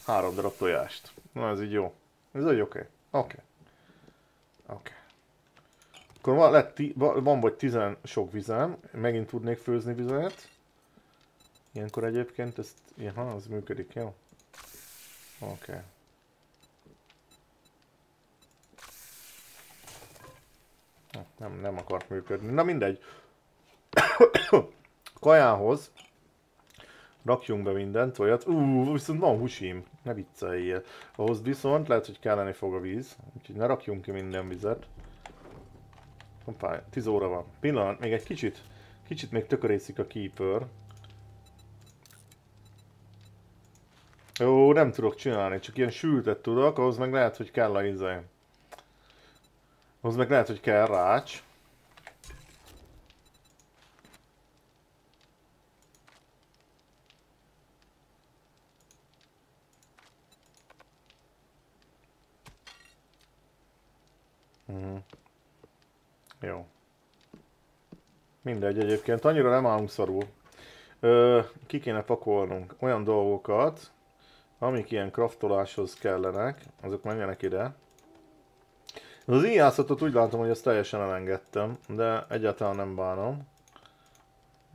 három darab tojást. Na ez így jó. Ez így oké. Okay. Oké. Okay. Oké. Okay. Akkor van, lett, van vagy tizen sok vizem, megint tudnék főzni vizet. Ilyenkor egyébként ezt, ha az működik, jó? Oké. Okay. Nem, nem akart működni. Na mindegy. Kajához rakjunk be mindent, olyat. Ú, viszont van húsim, ne vicceljél. Ahhoz viszont lehet, hogy kelleni fog a víz, úgyhogy ne rakjunk ki minden vizet. Hoppá, 10 óra van. Pillanat, még egy kicsit, kicsit még tökörészik a keeper. Jó, nem tudok csinálni, csak ilyen sültet tudok, ahhoz meg lehet, hogy kell a izé. Ahhoz meg lehet, hogy kell rács. Jó. Mindegy egyébként, annyira nem állunk szarul. Ö, ki kéne pakolnunk olyan dolgokat, amik ilyen kraftoláshoz kellenek, azok menjenek ide. Az íjászatot úgy látom, hogy ezt teljesen elengedtem, de egyáltalán nem bánom.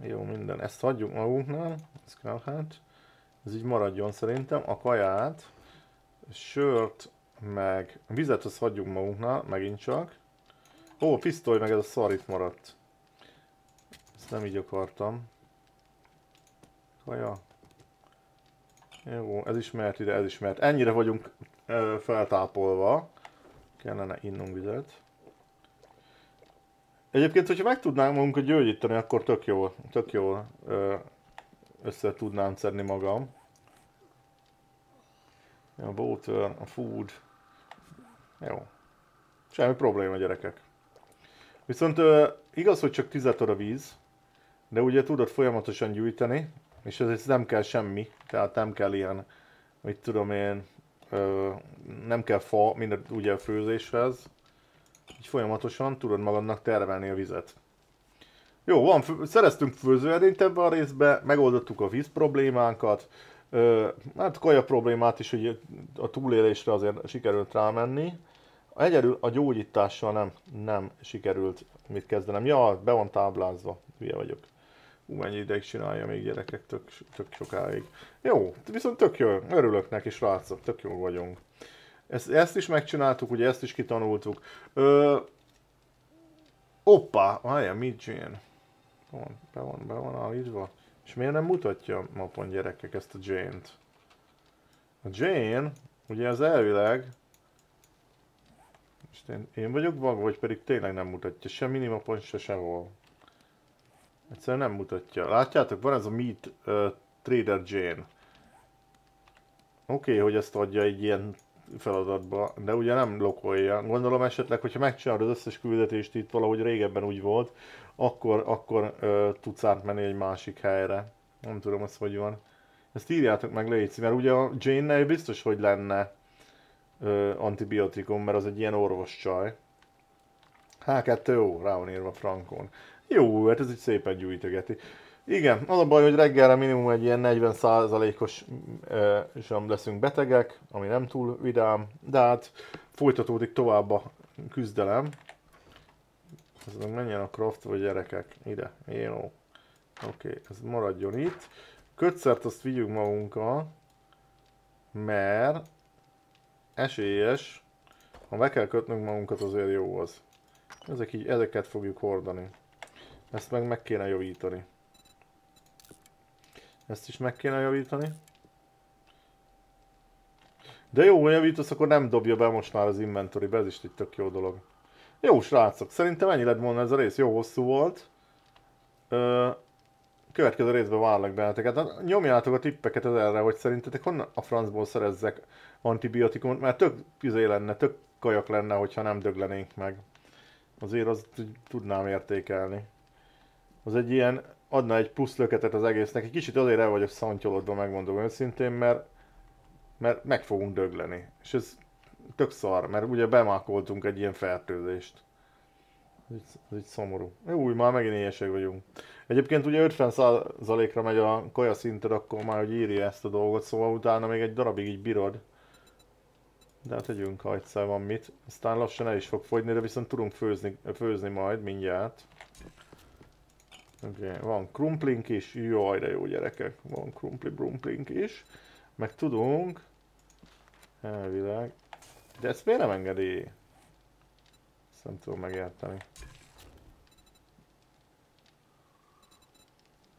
Jó, minden. Ezt hagyjuk magunknál, ez kell hát. Ez így maradjon szerintem. A kaját, sört, meg vizet azt hagyjuk magunknál, megint csak. Ó, pisztoly meg ez a szar itt maradt. Ezt nem így akartam. Kaja. Jó, ez is mehet ide, ez is mehet. Ennyire vagyunk ö, feltápolva. Kellene innunk vizet. Egyébként, hogyha meg tudnánk magunkat gyógyítani, akkor tök jó, tök jó ö, össze tudnám szedni magam. A water, a food. Jó. Semmi probléma, gyerekek. Viszont igaz, hogy csak 10 a víz, de ugye tudod folyamatosan gyűjteni, és ez nem kell semmi, tehát nem kell ilyen, mit tudom én, nem kell fa, minden ugye a főzéshez. Így folyamatosan tudod magadnak tervelni a vizet. Jó, van, szereztünk főzőedényt ebbe a részbe, megoldottuk a víz problémánkat, hát kaja problémát is, hogy a túlélésre azért sikerült rámenni. Egyedül a gyógyítással nem, nem sikerült mit kezdenem. Ja, be van táblázva, hülye vagyok. Hú, mennyi ideig csinálja még gyerekek, tök, tök sokáig. Jó, viszont tök jó, örülök neki, srácok, tök jó vagyunk. Ezt, ezt is megcsináltuk, ugye ezt is kitanultuk. Ö... Oppá, várjál, mit Jane? Van, be van, be van állítva. És miért nem mutatja mapon gyerekek ezt a Jane-t? A Jane, ugye az elvileg én, én vagyok vag, vagy pedig tényleg nem mutatja se minimapon, se sehol. Egyszerűen nem mutatja. Látjátok, van ez a Meet uh, Trader Jane. Oké, okay, hogy ezt adja egy ilyen feladatba, de ugye nem lokolja. Gondolom esetleg, hogyha megcsinálod az összes küldetést itt valahogy régebben úgy volt, akkor, akkor uh, tudsz átmenni egy másik helyre. Nem tudom, az hogy van. Ezt írjátok meg légy mert ugye a Jane-nel biztos, hogy lenne ö, antibiotikum, mert az egy ilyen orvoscsaj. H2 jó, rá van írva frankon. Jó, hát ez egy szépen gyújtögeti. Igen, az a baj, hogy reggelre minimum egy ilyen 40%-os sem leszünk betegek, ami nem túl vidám, de hát folytatódik tovább a küzdelem. Ez meg menjen a craft vagy gyerekek, ide, jó. Oké, okay, ez maradjon itt. Kötszert azt vigyük magunkkal, mert esélyes, ha be kell kötnünk magunkat, azért jó az. Ezek így, ezeket fogjuk hordani. Ezt meg meg kéne javítani. Ezt is meg kéne javítani. De jó, ha javítasz, akkor nem dobja be most már az inventory ez is egy tök jó dolog. Jó srácok, szerintem ennyi lett volna ez a rész, jó hosszú volt. Ö, következő részben várlak benneteket. Hát nyomjátok a tippeket az erre, hogy szerintetek honnan a francból szerezzek antibiotikumot, mert tök üzé lenne, tök kajak lenne, hogyha nem döglenénk meg. Azért azt tudnám értékelni. Az egy ilyen adna egy plusz löketet az egésznek. Egy kicsit azért el vagyok szantyolodva, megmondom őszintén, mert, mert meg fogunk dögleni. És ez tök szar, mert ugye bemákoltunk egy ilyen fertőzést. Ez egy, ez egy szomorú. Új, már megint éhesek vagyunk. Egyébként ugye 50%-ra megy a kaja szinted, akkor már hogy írja ezt a dolgot, szóval utána még egy darabig így bírod. De hát tegyünk, ha egyszer van mit. Aztán lassan el is fog fogyni, de viszont tudunk főzni, főzni majd mindjárt. Oké, okay, van krumplink is, jaj de jó gyerekek, van krumpli brumplink is. Meg tudunk, elvileg, de ezt miért nem engedi? Ezt nem tudom megérteni.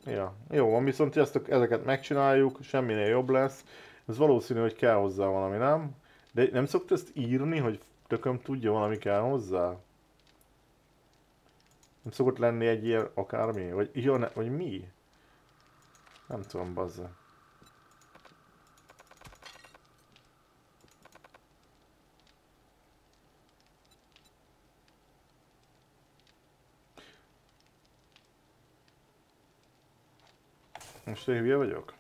Ja, jó van, viszont ezt, ezeket megcsináljuk, semminél jobb lesz. Ez valószínű, hogy kell hozzá valami, nem? De nem szokta ezt írni, hogy tököm tudja valami kell hozzá? Nem szokott lenni egy ilyen akármi? Vagy, jó, ne, vagy mi? Nem tudom, bazza. Most én hülye vagyok?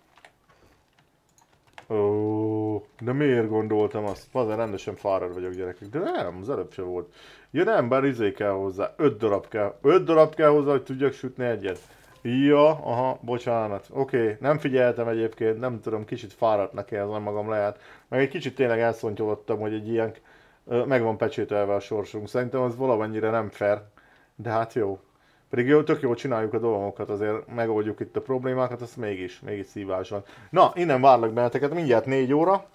Ó, de miért gondoltam azt? Azért rendesen fárad vagyok gyerekek. De nem, az előbb sem volt. Ja nem, bár izé kell hozzá. Öt darab kell. Öt darab kell hozzá, hogy tudjak sütni egyet. Ja, aha, bocsánat. Oké, okay, nem figyeltem egyébként, nem tudom, kicsit fáradtnak érzem magam lehet. Meg egy kicsit tényleg elszontyolottam, hogy egy ilyen meg van pecsételve a sorsunk. Szerintem az valamennyire nem fair. De hát jó. Pedig jó, tök jól csináljuk a dolgokat, azért megoldjuk itt a problémákat, az mégis, mégis szívás van. Na, innen várlak benneteket, mindjárt négy óra,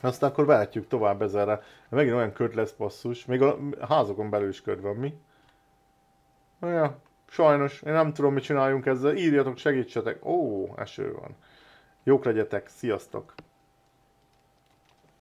aztán akkor vehetjük tovább ezerre. Megint olyan köd lesz passzus, még a házokon belül is köd van, mi? Ja, sajnos, én nem tudom, mit csináljunk ezzel, írjatok, segítsetek. Ó, eső van. Jók legyetek, sziasztok!